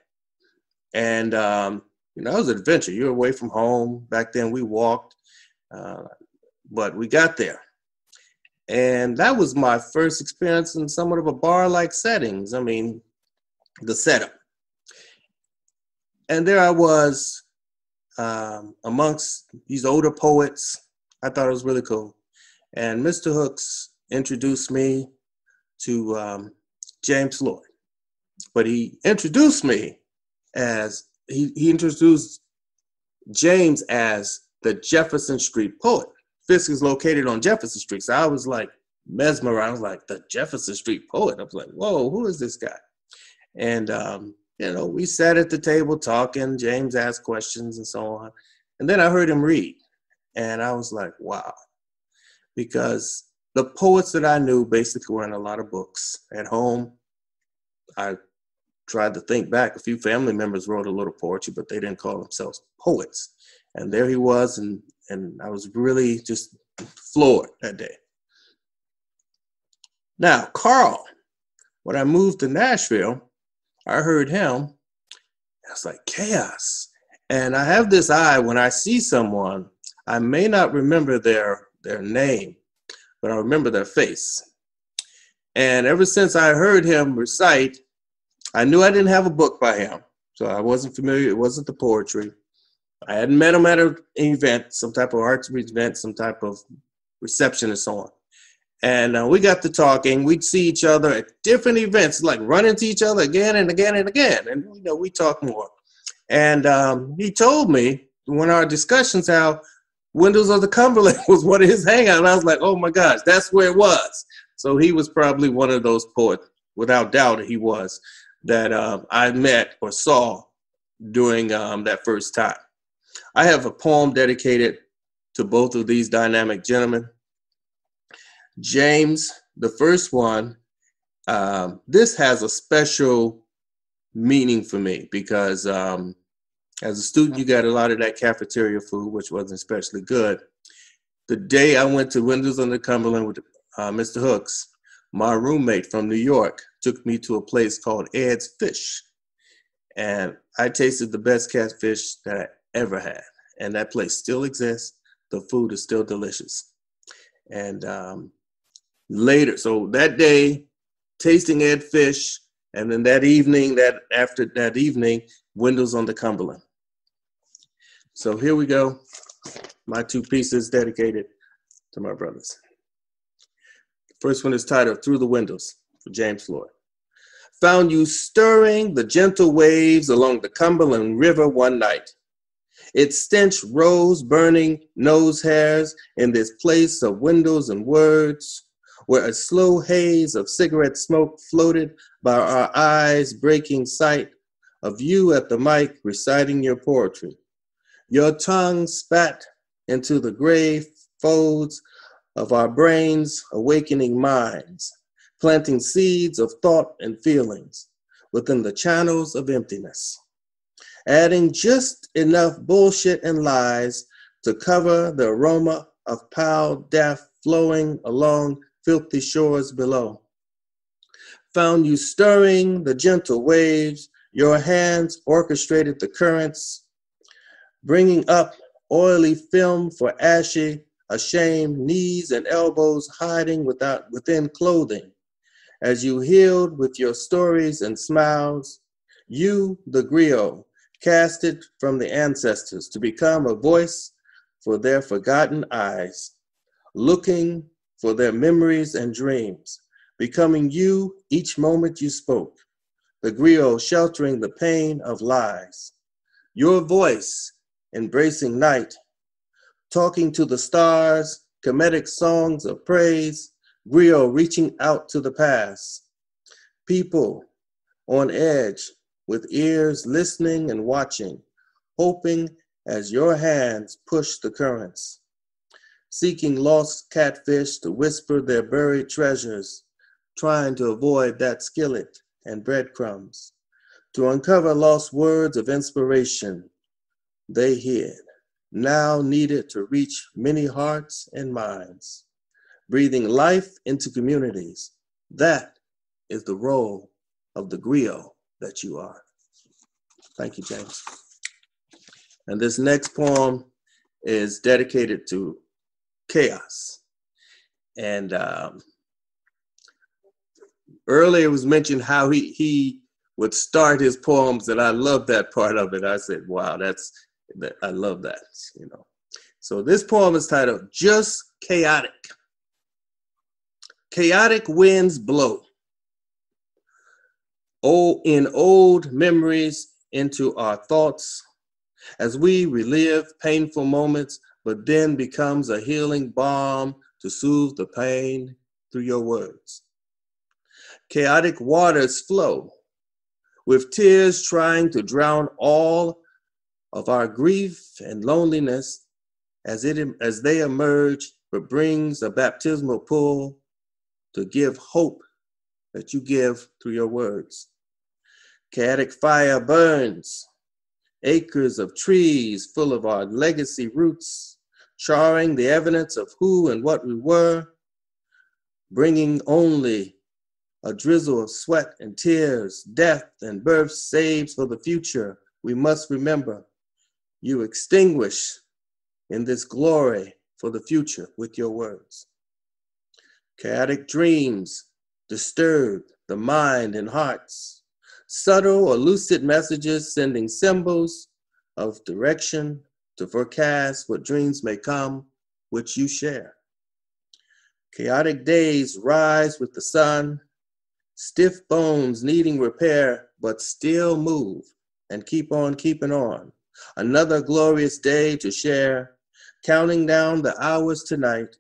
and um, you know it was an adventure. You're away from home. Back then we walked, uh, but we got there and that was my first experience in somewhat of a bar like settings. I mean, the setup. And there I was um, amongst these older poets. I thought it was really cool. And Mr. Hooks introduced me to um, James Floyd. But he introduced me as, he, he introduced James as the Jefferson Street poet. Fisk is located on Jefferson Street. So I was like mesmerized. I was like, the Jefferson Street poet. I was like, whoa, who is this guy? And, um, you know, we sat at the table talking. James asked questions and so on. And then I heard him read. And I was like, wow. Because the poets that I knew basically were in a lot of books. At home, I tried to think back. A few family members wrote a little poetry, but they didn't call themselves poets. And there he was, and and I was really just floored that day. Now, Karl, when I moved to Nashville, I heard him. I was like, Khaos. And I have this eye when I see someone, I may not remember their, their name, but I remember their face. And ever since I heard him recite, I knew I didn't have a book by him. So I wasn't familiar, it wasn't the poetry. I hadn't met him at an event, some type of arts event, some type of reception and so on. And uh, we got to talking. We'd see each other at different events, like run into each other again and again and again. And, you know, we talk more. And um, he told me when our discussions how Windows of the Cumberland was one of his hangouts. And I was like, oh my gosh, that's where it was. So he was probably one of those poets, without doubt, he was, that uh, I met or saw during um, that first time. I have a poem dedicated to both of these dynamic gentlemen. James, the first one, um, this has a special meaning for me because um, as a student, you got a lot of that cafeteria food, which wasn't especially good. The day I went to Windows on the Cumberland with uh, Mr. Hooks, my roommate from New York took me to a place called Ed's Fish. And I tasted the best catfish that I ever had. And that place still exists. The food is still delicious. And um, later, so that day, tasting Ed Fish, and then that evening, that after that evening, Windows on the Cumberland. So here we go. My two pieces dedicated to my brothers. First one is titled Through the Windows for James Floyd. Found you stirring the gentle waves along the Cumberland River one night. Its stench rose burning nose hairs in this place of windows and words, where a slow haze of cigarette smoke floated by our eyes, breaking sight of you at the mic reciting your poetry. Your tongue spat into the gray folds of our brains, awakening minds, planting seeds of thought and feelings within the channels of emptiness, adding just enough bullshit and lies to cover the aroma of piled death flowing along filthy shores below. Found you stirring the gentle waves, your hands orchestrated the currents, bringing up oily film for ashy ashamed, knees and elbows hiding without, within clothing. As you healed with your stories and smiles, you, the griot, casted from the ancestors to become a voice for their forgotten eyes, looking for their memories and dreams, becoming you each moment you spoke, the griot sheltering the pain of lies. Your voice embracing night talking to the stars, comedic songs of praise, griot reaching out to the past. People on edge with ears listening and watching, hoping as your hands push the currents, seeking lost catfish to whisper their buried treasures, trying to avoid that skillet and breadcrumbs, to uncover lost words of inspiration they hid now needed to reach many hearts and minds, breathing life into communities. That is the role of the griot that you are. Thank you, James. And this next poem is dedicated to Khaos. And um, earlier it was mentioned how he, he would start his poems, and I love that part of it. I said, wow, that's I love that, you know. So this poem is titled Just Chaotic. Chaotic winds blow. Oh, in old memories into our thoughts as we relive painful moments, but then becomes a healing balm to soothe the pain through your words. Chaotic waters flow with tears trying to drown all of our grief and loneliness as, it, as they emerge, but brings a baptismal pull to give hope that you give through your words. Chaotic fire burns, acres of trees full of our legacy roots, charring the evidence of who and what we were, bringing only a drizzle of sweat and tears, death and birth saves for the future. We must remember you extinguish in this glory for the future with your words. Chaotic dreams disturb the mind and hearts. Subtle or lucid messages sending symbols of direction to forecast what dreams may come, which you share. Chaotic days rise with the sun, stiff bones needing repair, but still move and keep on keeping on. Another glorious day to share, counting down the hours tonight,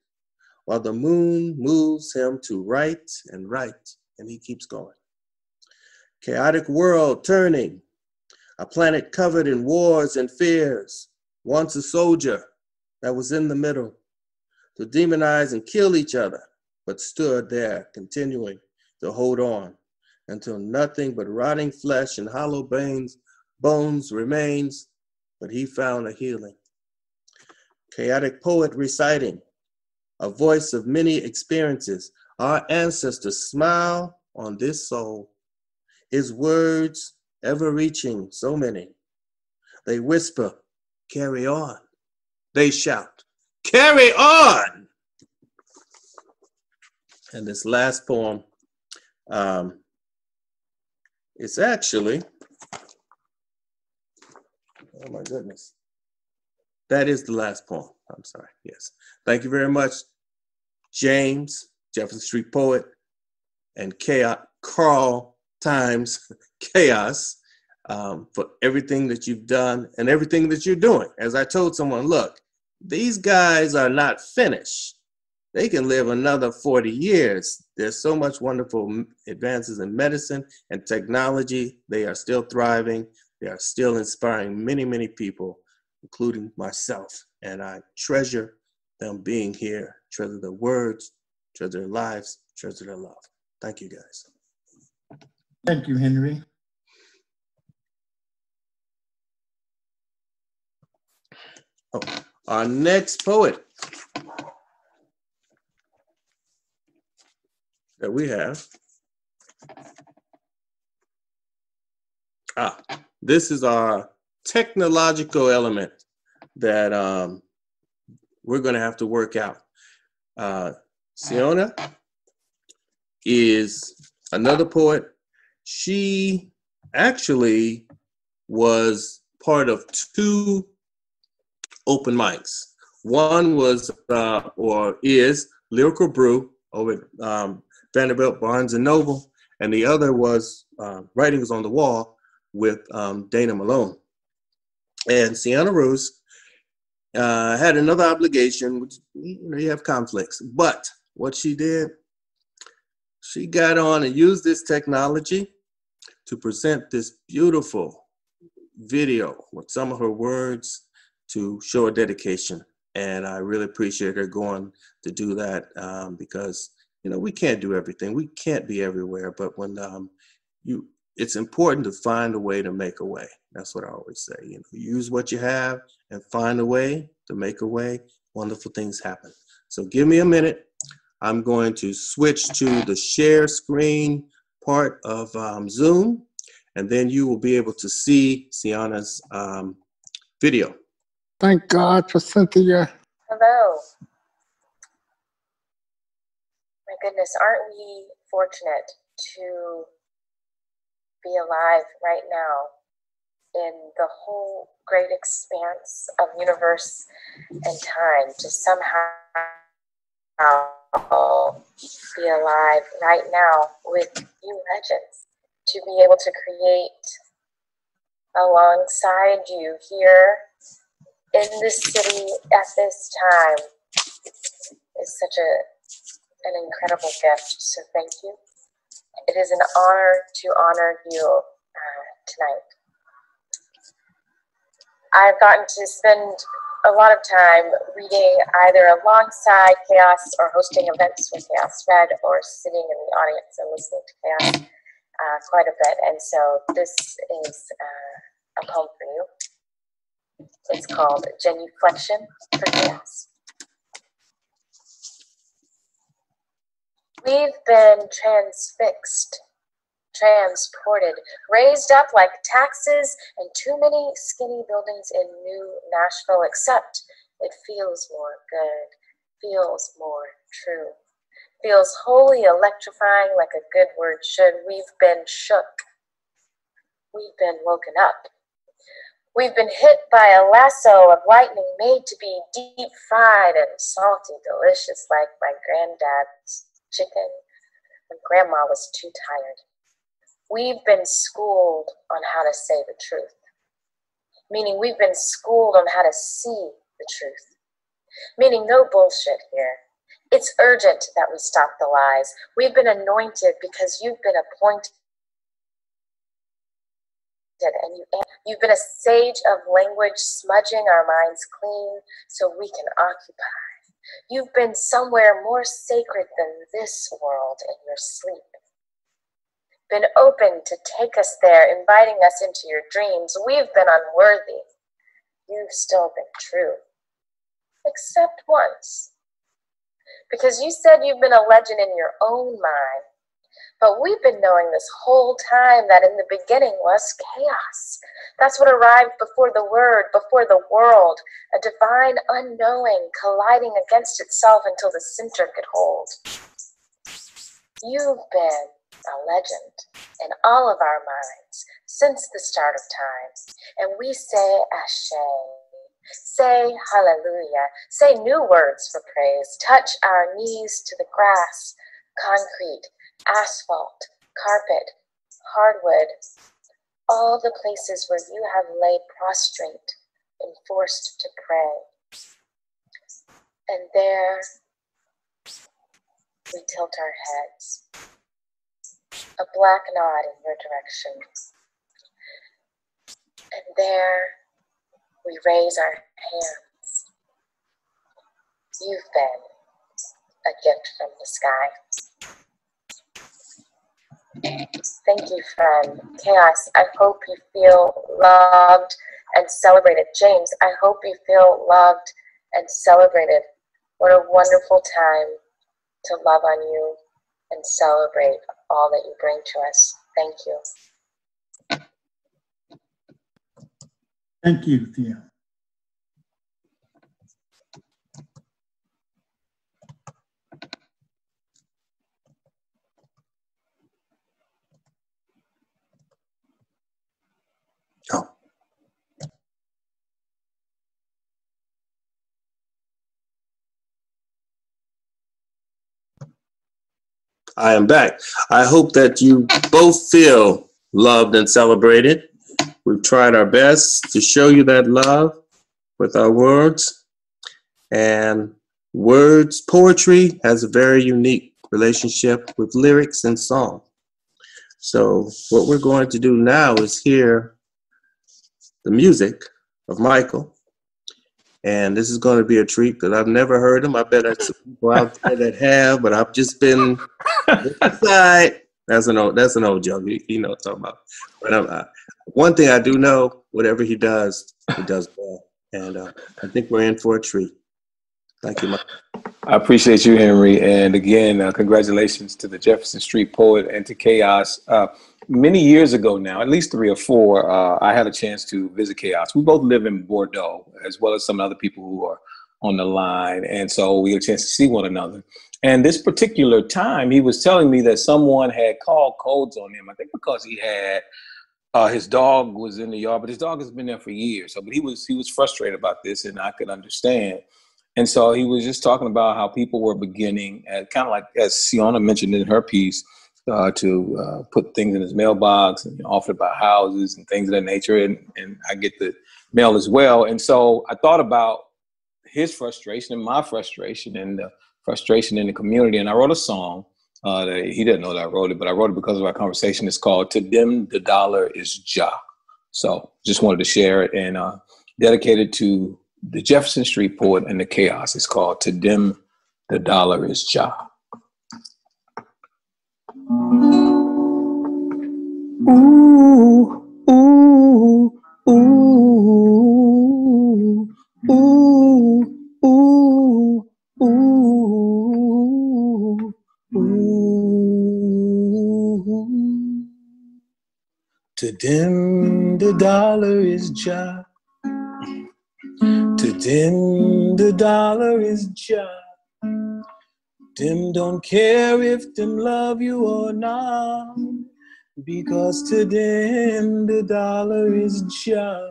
while the moon moves him to right and right, and he keeps going. Chaotic world turning, a planet covered in wars and fears, once a soldier that was in the middle to demonize and kill each other, but stood there continuing to hold on until nothing but rotting flesh and hollow bones, bones remains, but he found a healing. Chaotic poet reciting, a voice of many experiences, our ancestors smile on this soul. His words ever reaching so many. They whisper, carry on. They shout, carry on. And this last poem, um, it's actually, oh my goodness. That is the last poem. I'm sorry. Yes. Thank you very much, James, Jefferson Street Poet, and Khaos, Karl Thimas Khaos um, for everything that you've done and everything that you're doing. As I told someone, look, these guys are not finished. They can live another 40 years. There's so much wonderful advances in medicine and technology. They are still thriving. They are still inspiring many, many people, including myself. And I treasure them being here, treasure their words, treasure their lives, treasure their love. Thank you, guys. Thank you, Henry. Oh, our next poet that we have. Ah, this is our technological element that um, we're going to have to work out. Uh, Siona is another poet. She actually was part of two open mics. One was uh, or is Lyrical Brew over at um, Vanderbilt Barnes and Noble, and the other was uh, Writings on the Wall with um, Dana Malone. And Sienna Rose uh, had another obligation, which you know you have conflicts, but what she did, she got on and used this technology to present this beautiful video with some of her words to show a dedication. And I really appreciate her going to do that um, because, you know, we can't do everything. We can't be everywhere. But when um, you, it's important to find a way to make a way. That's what I always say. You know, use what you have and find a way to make a way. Wonderful things happen. So give me a minute. I'm going to switch to the share screen part of um, Zoom, and then you will be able to see Sienna's um, video. Thank God for Cynthia. Hello. My goodness, aren't we fortunate to be alive right now in the whole great expanse of universe and time to somehow be alive right now with you legends, to be able to create alongside you here in this city at this time is such a an incredible gift. So thank you. It is an honor to honor you uh, tonight. I've gotten to spend a lot of time reading either alongside Khaos or hosting events with Khaos Read or sitting in the audience and listening to Khaos uh, quite a bit. And so this is uh, a poem for you. It's called Genuflection for Khaos. We've been transfixed, transported, raised up like taxes and too many skinny buildings in New Nashville, except it feels more good, feels more true, feels wholly electrifying like a good word should. We've been shook. We've been woken up We've been hit by a lasso of lightning made to be deep fried and salty, delicious like my granddad's chicken when grandma was too tired. We've been schooled on how to say the truth, meaning we've been schooled on how to see the truth, meaning no bullshit here. It's urgent that we stop the lies. We've been anointed because you've been appointed and you, you've been a sage of language, smudging our minds clean so we can occupy. You've been somewhere more sacred than this world in your sleep. Been open to take us there, inviting us into your dreams. We've been unworthy. You've still been true. Except once. Because you said you've been a legend in your own mind but we've been knowing this whole time that in the beginning was chaos. That's what arrived before the word, before the world, a divine unknowing colliding against itself until the center could hold. You've been a legend in all of our minds since the start of time. And we say Ashe. Say hallelujah. Say new words for praise. Touch our knees to the grass, concrete, asphalt, carpet, hardwood, all the places where you have laid prostrate and forced to pray. And there we tilt our heads, a black nod in your direction. And there we raise our hands. You've been a gift from the sky. Thank you, friend. Khaos, I hope you feel loved and celebrated. James, I hope you feel loved and celebrated. What a wonderful time to love on you and celebrate all that you bring to us. Thank you. Thank you, Thea. I am back. I hope that you both feel loved and celebrated. We've tried our best to show you that love with our words. And words, poetry has a very unique relationship with lyrics and song. So, what we're going to do now is hear the music of Michael and this is going to be a treat because I've never heard them. I bet there's people out there that have, but I've just been inside. That's an old that's an old joke. You, you know what I'm talking about. But uh, one thing I do know, whatever he does, he does well, and uh, I think we're in for a treat. Thank you, Mike. I appreciate you, Henry, and again, uh, congratulations to the Jefferson Street Poet and to Khaos. Many years ago now, at least three or four, uh, I had a chance to visit Khaos. We both live in Bordeaux, as well as some other people who are on the line. And so we had a chance to see one another. And this particular time, he was telling me that someone had called codes on him. I think because he had uh, his dog was in the yard, but his dog has been there for years. So, but he was he was frustrated about this, and I could understand. And so he was just talking about how people were beginning, kind of like as Siona mentioned in her piece, uh, to uh, put things in his mailbox and offer about houses and things of that nature. And, and I get the mail as well. And so I thought about his frustration and my frustration and the frustration in the community. And I wrote a song. Uh, that he didn't know that I wrote it, but I wrote it because of our conversation. It's called "To Them the Dollar Is Jah. So just wanted to share it and uh, dedicated to the Jefferson Street poet and the Khaos. It's called "To Them the Dollar Is Jah." To them, the dollar is Jah. To them, the dollar is Jah. Them don't care if them love you or not, because to them the dollar is Jah.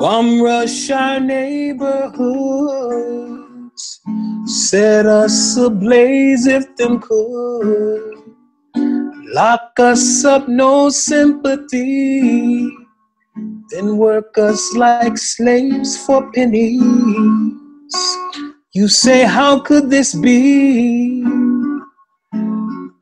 Bomb rush our neighborhoods, set us ablaze if them could. Lock us up, no sympathy, then work us like slaves for pennies. You say, How could this be?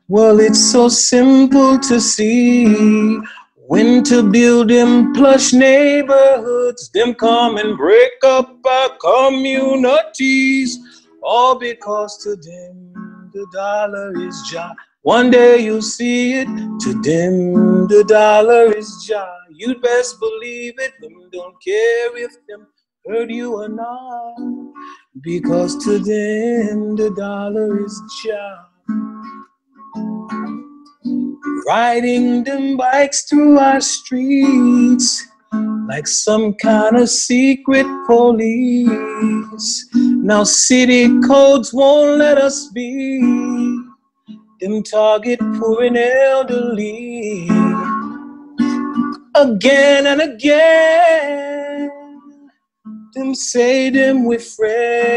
Well, it's so simple to see. When to build them plush neighborhoods, them come and break up our communities. All because to them the dollar is Jah. One day you'll see it. To them the dollar is Jah. You'd best believe it. Them don't care if them hurt you or not. Because to them the dollar is Jah. Riding them bikes through our streets like some kind of secret police. Now city codes won't let us be. Them target poor and elderly. Again and again, them say them we're friends.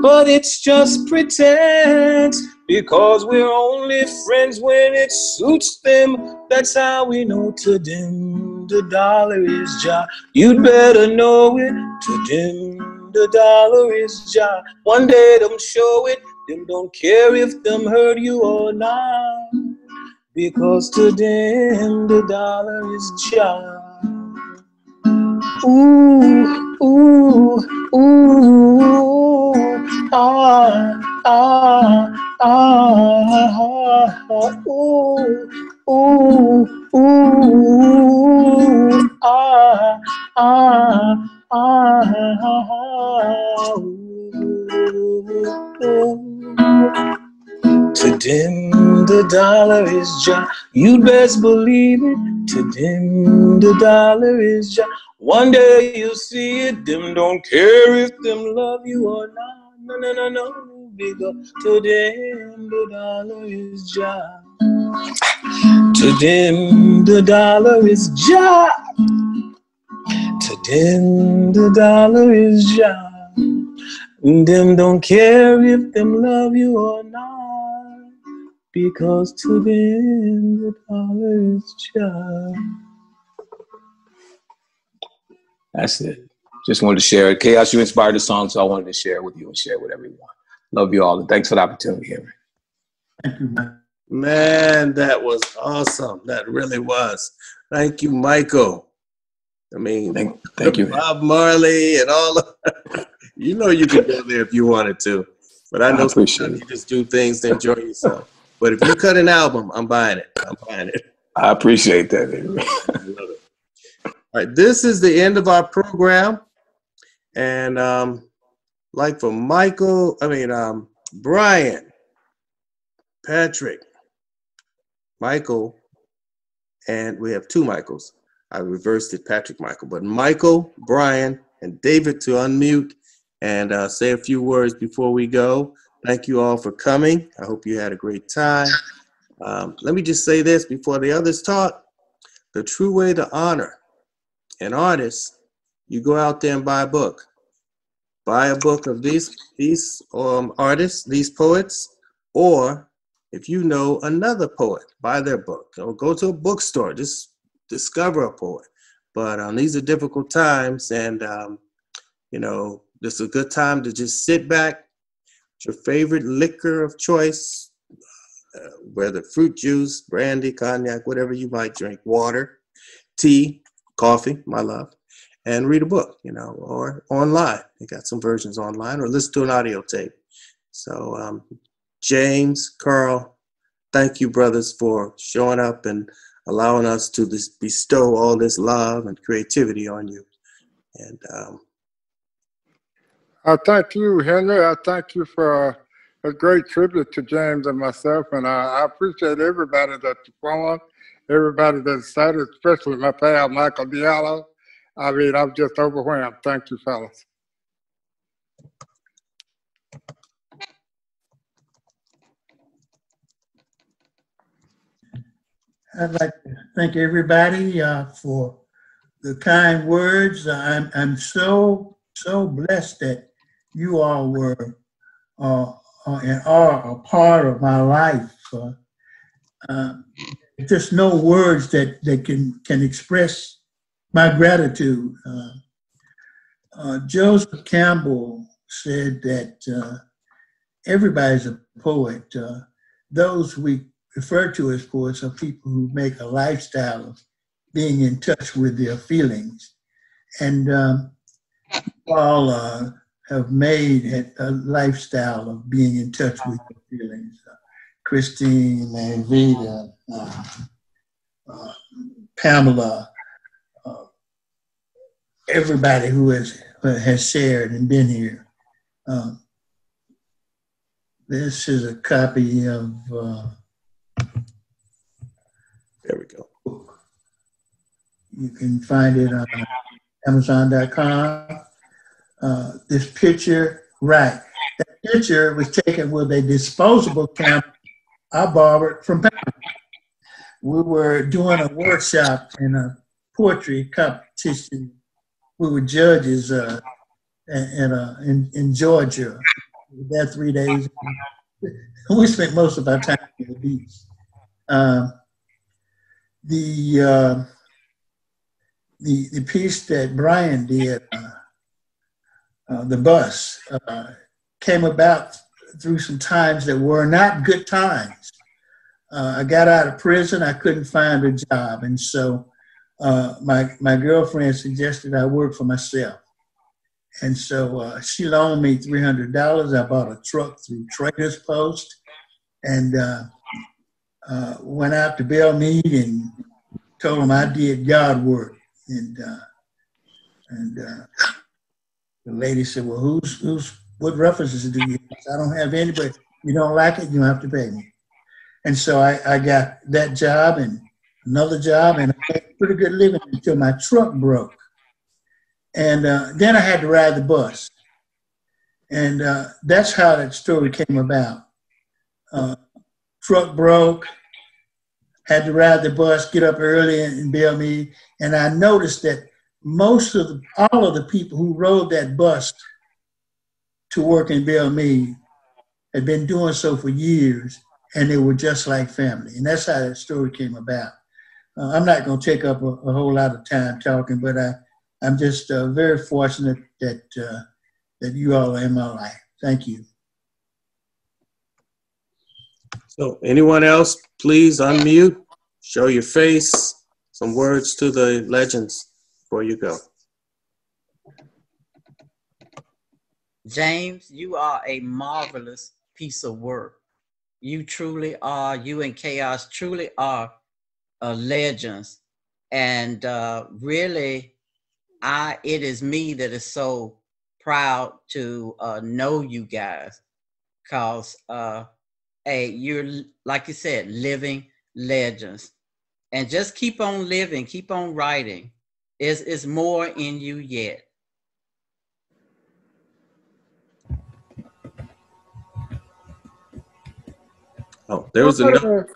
But it's just pretense because we're only friends when it suits them. That's how we know to them the dollar is Jah. You'd better know it to them the dollar is Jah. One day them show it, them don't care if them hurt you or not. Because to them the dollar is Jah. Ooh, ooh, ooh, ah, ah, ah, ah, ooh, ooh, ooh, ah, ah, ah, ah, ooh. To them the dollar is Jah. You'd best believe it. To them the dollar is Jah. One day you'll see it. Them don't care if them love you or not. No, no, no, no. Because to them the dollar is Jah. To them the dollar is Jah. To them the dollar is Jah. Them don't care if them love you or not. Because to them the dollar is Jah. That's it. Just wanted to share it. Khaos, you inspired the song, so I wanted to share it with you and share it with everyone. Love you all, and thanks for the opportunity, Henry. Man, that was awesome. That really was. Thank you, Michael. I mean, thank, thank you. Bob Marley and all. Of, you know, you could go there if you wanted to, but I know I appreciate you just do things to enjoy yourself. But if you cut an album, I'm buying it. I'm buying it. I appreciate that, Henry. I love it. All right, this is the end of our program, and um, like for Michael, I mean um, Brian, Patrick, Michael, and we have two Michaels. I reversed it, Patrick Michael, but Michael, Brian, and David to unmute and uh, say a few words before we go. Thank you all for coming. I hope you had a great time. Um, let me just say this before the others talk. The true way to honor an artist, you go out there and buy a book. Buy a book of these these um, artists, these poets, or if you know another poet, buy their book. Or go to a bookstore, just discover a poet. But um, these are difficult times, and um, you know this is a good time to just sit back. Your favorite liquor of choice, uh, whether fruit juice, brandy, cognac, whatever you might drink, water, tea, coffee, my love, and read a book, you know, or online. They got some versions online, or listen to an audio tape. So, um, James, Karl, thank you, brothers, for showing up and allowing us to bestow all this love and creativity on you. And um, I thank you, Henry. I thank you for a, great tribute to James and myself, and I, I appreciate everybody that performed, everybody that started, especially my pal Michael Diallo. I mean, I'm just overwhelmed. Thank you, fellas. I'd like to thank everybody uh, for the kind words. I'm, I'm so, so blessed that you all were uh, uh, and are a part of my life. Uh, just no words that, that can, can express my gratitude. Uh, uh, Joseph Campbell said that uh, everybody's a poet. Uh, those we refer to as poets are people who make a lifestyle of being in touch with their feelings. And um, all have made a lifestyle of being in touch with their feelings. Christine and Vita, uh, uh, Pamela, uh, everybody who has, has shared and been here. Um, this is a copy of. Uh, there we go. You can find it on Amazon.com. Uh, this picture, right? That picture was taken with a disposable camera I borrowed from Pam. We were doing a workshop in a poetry competition. We were judges uh, in, uh, in, in Georgia. Were three days. We spent most of our time on the beach. Um, the uh, the the piece that Brian did, uh, uh, the bus, uh, came about through some times that were not good times. Uh, I got out of prison. I couldn't find a job, and so uh, my my girlfriend suggested I work for myself. And so she loaned me three hundred dollars. I bought a truck through Traders Post, and went out to Belle Meade and told them I did God work. And uh, and uh, the lady said, "Well, who's who's what references do you?" Have? I don't have anybody. You don't like it, you don't have to pay me. And so I, I got that job and another job, and I made pretty good living until my truck broke. And uh, then I had to ride the bus, and uh, that's how that story came about. Uh, truck broke had to ride the bus, get up early and bail me. And I noticed that most of the, all of the people who rode that bus to work in Belle Meade had been doing so for years, and they were just like family. And that's how that story came about. Uh, I'm not going to take up a, a, whole lot of time talking, but I, I'm just uh, very fortunate that uh, that you all are in my life. Thank you. So, anyone else, please unmute, show your face, some words to the legends before you go. James, you are a marvelous piece of work. You truly are, you and Khaos truly are uh, legends. And uh, really, I it is me that is so proud to uh, know you guys because uh, hey, you're like you said, living legends. And just keep on living, keep on writing. Is is more in you yet. Oh, there was a note.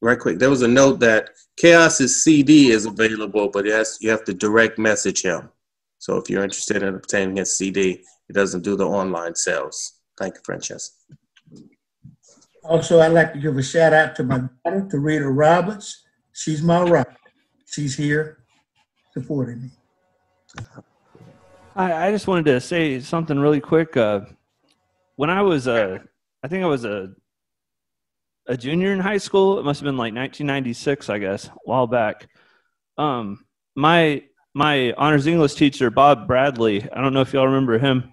Right quick. There was a note that Khaos's CD is available, but yes, you have to direct message him. So if you're interested in obtaining his CD, he doesn't do the online sales. Thank you, Francesca. Also, I'd like to give a shout out to my daughter, Tarita Roberts. She's my rock. She's here supporting me. I, I just wanted to say something really quick. Uh, when I was, uh, I think I was a a junior in high school. It must have been like 1996, I guess, a while back. Um, my my honors English teacher, Bob Bradley. I don't know if y'all remember him.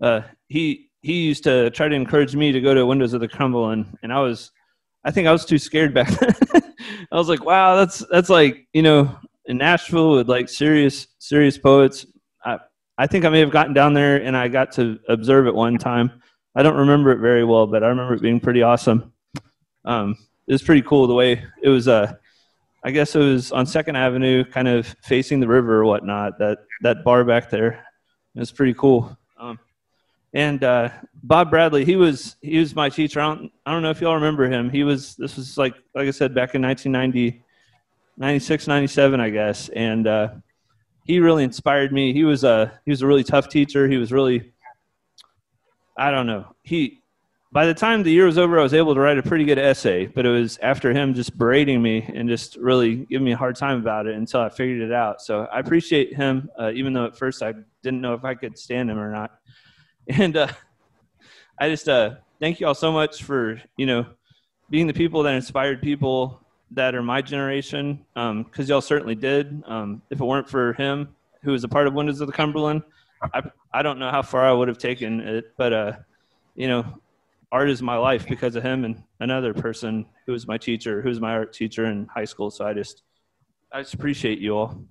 Uh, he he used to try to encourage me to go to Windows of the Cumberland, and and I was, I think I was too scared back then. I was like, wow, that's that's like you know in Nashville with like serious serious poets. I I think I may have gotten down there and I got to observe it one time. I don't remember it very well, but I remember it being pretty awesome. Um, it was pretty cool the way it was. Uh, I guess it was on Second Avenue, kind of facing the river or whatnot. That that bar back there, it was pretty cool. Um, and uh, Bob Bradley, he was he was my teacher. I don't I don't know if y'all remember him. He was this was like like I said back in 1990, 96, 97, I guess. And uh, he really inspired me. He was a he was a really tough teacher. He was really I don't know. He by the time the year was over, I was able to write a pretty good essay, but it was after him just berating me and just really giving me a hard time about it until I figured it out. So I appreciate him, uh, even though at first I didn't know if I could stand him or not. And uh, I just uh, thank you all so much for you know being the people that inspired people that are my generation, because y'all certainly did. Um, if it weren't for him, who was a part of Windows of the Cumberland, I I don't know how far I would have taken it. But uh, you know, art is my life because of him and another person who was my teacher, who was my art teacher in high school. So I just I just appreciate you all.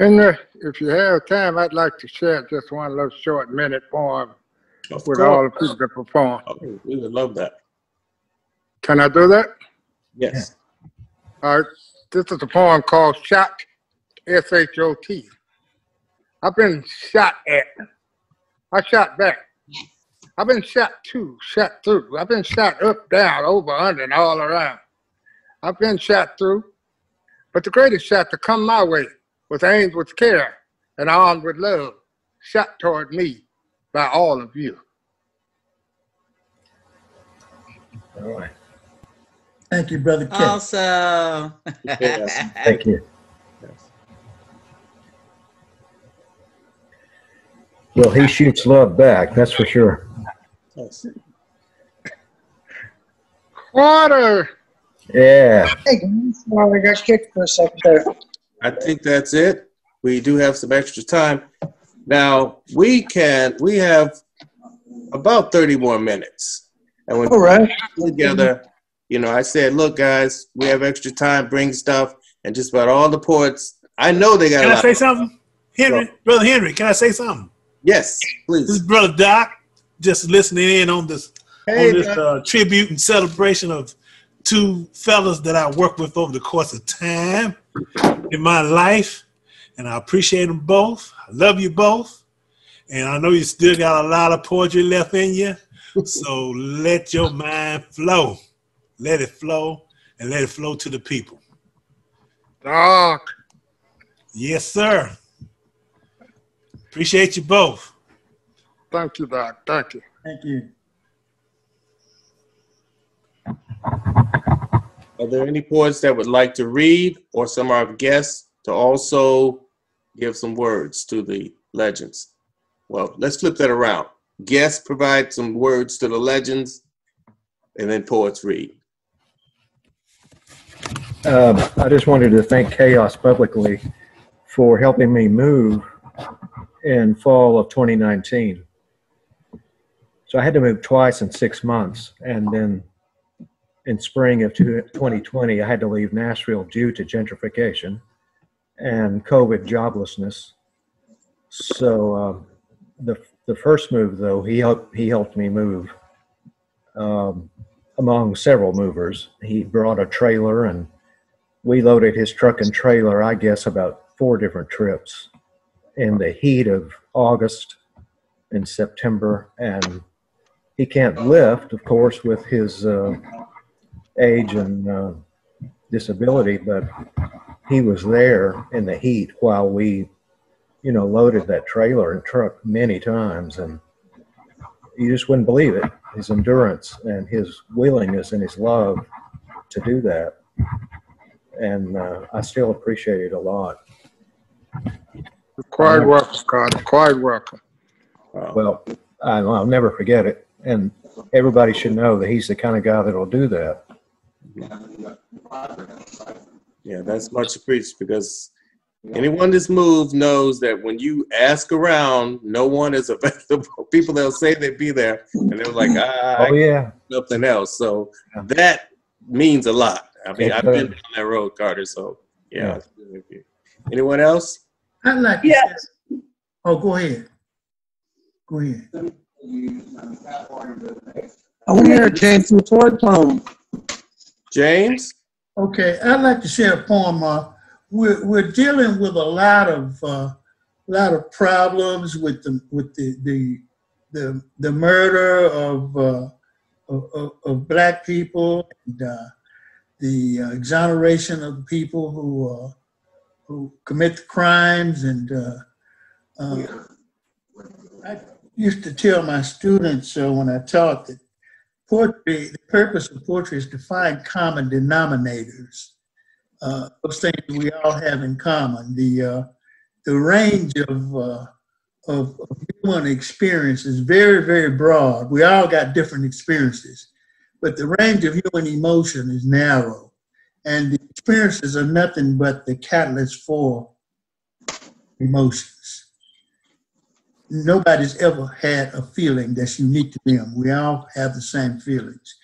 And uh, if you have time, I'd like to share just one little short minute poem Of with all the course. people that perform. Oh, we would love that. Can I do that? Yes. All right. This is a poem called Shot, S H O T. I've been shot at. I shot back. I've been shot to, shot through. I've been shot up, down, over, under, and all around. I've been shot through. But the greatest shot to come my way was aimed with care and armed with love, shot toward me by all of you. All right. Thank you, Brother Kent. Awesome. Thank you. Well, he shoots love back, that's for sure. Yes. Water. Yeah. Hey, guys, sorry, I got kicked for a second there. I think that's it. We do have some extra time. Now we can. We have about thirty more minutes, and when All right. we get together, you know, I said, "Look, guys, we have extra time. Bring stuff." And just about all the ports. I know they got. Can a I say something? Henry, Brother Henry, can I say something? Yes, please. This is Brother Doc, just listening in on this Hey, on this uh, tribute and celebration of two fellas that I worked with over the course of time in my life, and I appreciate them both. I love you both, and I know you still got a lot of poetry left in you. So let your mind flow, let it flow, and let it flow to the people. Doc. Yes, sir. Appreciate you both. Thank you, Doc. Thank you. Thank you. Are there any poets that would like to read, or some of our guests to also give some words to the legends? Well, let's flip that around. Guests provide some words to the legends, and then poets read. Um, I just wanted to thank Khaos publicly for helping me move in fall of 2019. So I had to move twice in six months. And then in spring of 2020, I had to leave Nashville due to gentrification and COVID joblessness. So um, the, the first move, though, he helped, he helped me move um, among several movers. He brought a trailer and we loaded his truck and trailer, I guess, about four different trips in the heat of August and September. And he can't lift, of course, with his uh, age and uh, disability, but he was there in the heat while we, you know, loaded that trailer and truck many times. And you just wouldn't believe it his endurance and his willingness and his love to do that. And uh, I still appreciate it a lot. You're quite welcome, Carter. Quite welcome. Well, I, I'll never forget it. And everybody should know that he's the kind of guy that'll do that. Yeah, that's much appreciated because anyone that's moved knows that when you ask around, no one is available. People they'll say they'd be there, and they're like, ah, I Oh, yeah. nothing else. So that means a lot. I mean, I've been does. down that road, Carter. So yeah. Yeah. it's good with you. Anyone else? I'd like to Yes. Oh, go ahead. Go ahead. I want to hear James Floyd poem. James? Okay, I'd like to share a poem uh, we're, we're dealing with a lot of uh, lot of problems with the with the the the, the murder of, uh, of, of of black people and uh, the uh, exoneration of the people who uh, who commit the crimes and uh, uh, I used to tell my students uh, when I taught that poetry, the purpose of poetry is to find common denominators, uh, those things we all have in common. The the range of, of of human experience is very very broad. We all got different experiences, but the range of human emotion is narrow, and the experiences are nothing but the catalyst for emotions nobody's ever had a feeling that's unique to them. We all have the same feelings.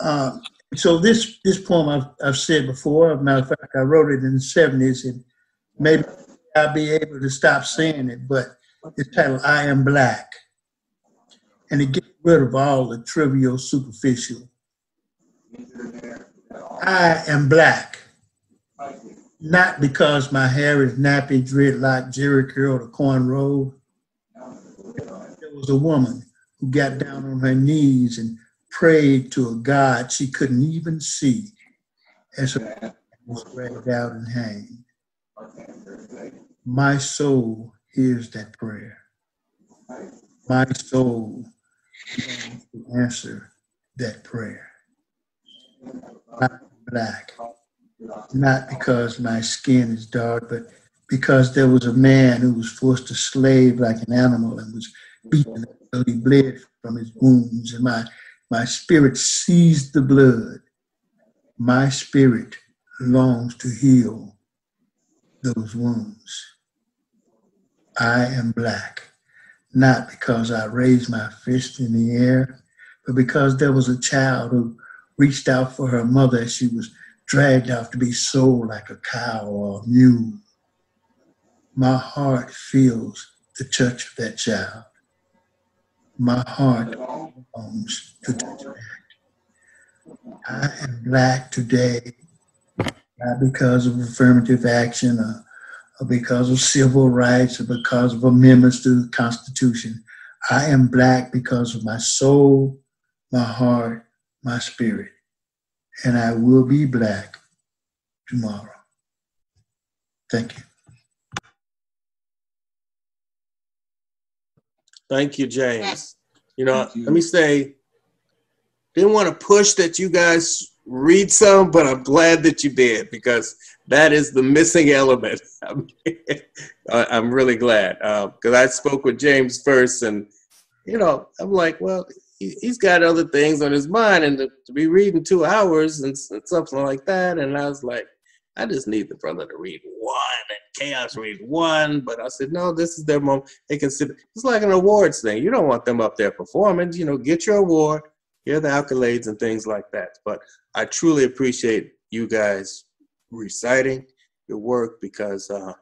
Um, so this this poem I've, I've said before. Matter of fact, I wrote it in the seventies, and maybe I'll be able to stop saying it. But it's titled "I Am Black," and it gets rid of all the trivial, superficial. I am black, not because my hair is nappy, dreadlock, Jerry curl, or cornrow there was a woman who got down on her knees and prayed to a God she couldn't even see as her was dragged out and hanged. My soul hears that prayer. My soul answer that prayer. I'm black, not because my skin is dark, but because there was a man who was forced to slave like an animal and was beaten until he bled from his wounds. And my, my spirit seized the blood. My spirit longs to heal those wounds. I am black, not because I raised my fist in the air, but because there was a child who reached out for her mother as she was dragged out to be sold like a cow or a mule my heart feels the touch of that child. My heart longs to touch that. I am black today, not because of affirmative action or, or because of civil rights or because of amendments to the Constitution. I am black because of my soul, my heart, my spirit. And I will be black tomorrow. Thank you. Thank you, James. You know, let me say, didn't want to push that you guys read some, but I'm glad that you did because that is the missing element. I'm really glad because uh, I spoke with James first, and you know, I'm like, well, he's got other things on his mind, and to, to be reading two hours and, and something like that, and I was like, I just need the brother to read one and Khaos read one. But I said, no, this is their moment. They can sit. It's like an awards thing. You don't want them up there performing. You know, get your award, hear the accolades and things like that. But I truly appreciate you guys reciting your work because uh,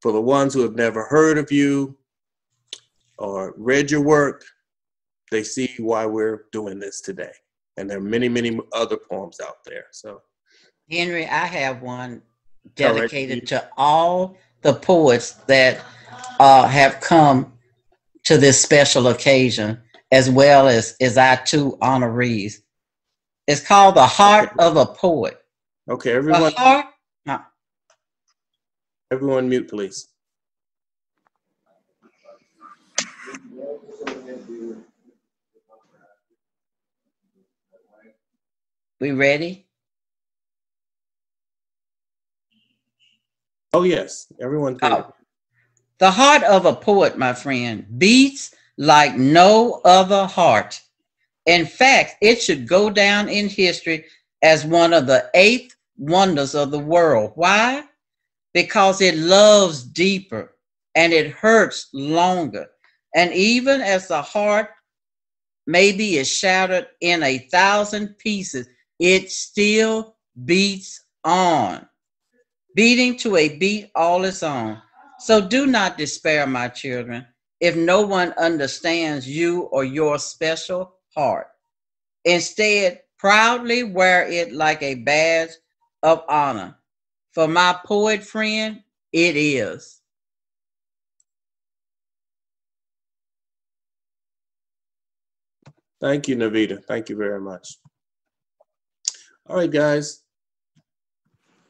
for the ones who have never heard of you or read your work, they see why we're doing this today. And there are many, many other poems out there. So Henry, I have one dedicated to all the poets that uh, have come to this special occasion, as well as, as our two honorees. It's called The Heart of a Poet. Okay, everyone. Heart, Everyone mute, please. We ready? Oh yes, everyone. Oh. The heart of a poet, my friend, beats like no other heart. In fact, it should go down in history as one of the eighth wonders of the world. Why? Because it loves deeper and it hurts longer. And even as the heart maybe is shattered in a thousand pieces, it still beats on beating to a beat all its own. So do not despair, my children, if no one understands you or your special heart. Instead, proudly wear it like a badge of honor. For my poet friend, it is. Thank you, Navita. Thank you very much. All right, guys.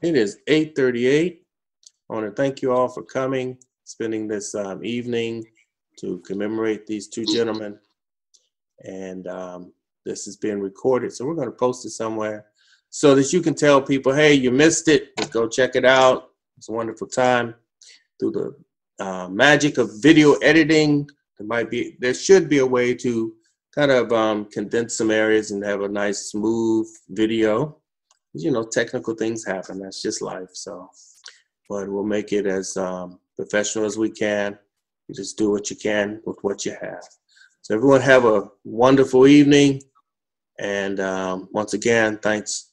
It is 8:38. I want to thank you all for coming, spending this um, evening to commemorate these two gentlemen. And um, this is being recorded, so we're going to post it somewhere so that you can tell people, hey, you missed it. Go check it out. It's a wonderful time through the uh, magic of video editing. There might be, there should be a way to kind of um, condense some areas and have a nice smooth video. You know, technical things happen. That's just life. So, but we'll make it as um, professional as we can. You just do what you can with what you have. So everyone have a wonderful evening. And um, once again, thanks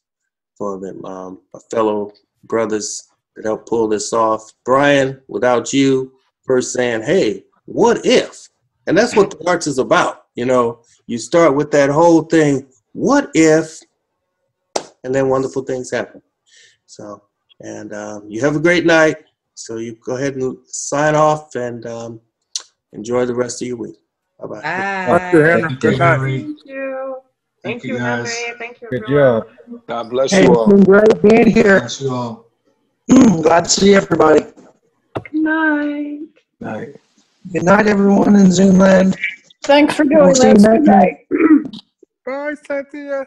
for the um, my fellow brothers that helped pull this off. Brian, without you first saying, hey, what if? And that's what the arts is about. You know, you start with that whole thing, what if? And then wonderful things happen. So, and um, you have a great night. So you go ahead and sign off and um, enjoy the rest of your week. Bye-bye. Bye. Good night. Thank you. Thank you, Henry. Thank you, Good everyone. job. God bless Hey, you it's all. been great being here. Bless you all. Glad to see everybody. Good night. Night. Good night, everyone in Zoom land. Thanks for doing this. next Good night. night. Bye, Cynthia.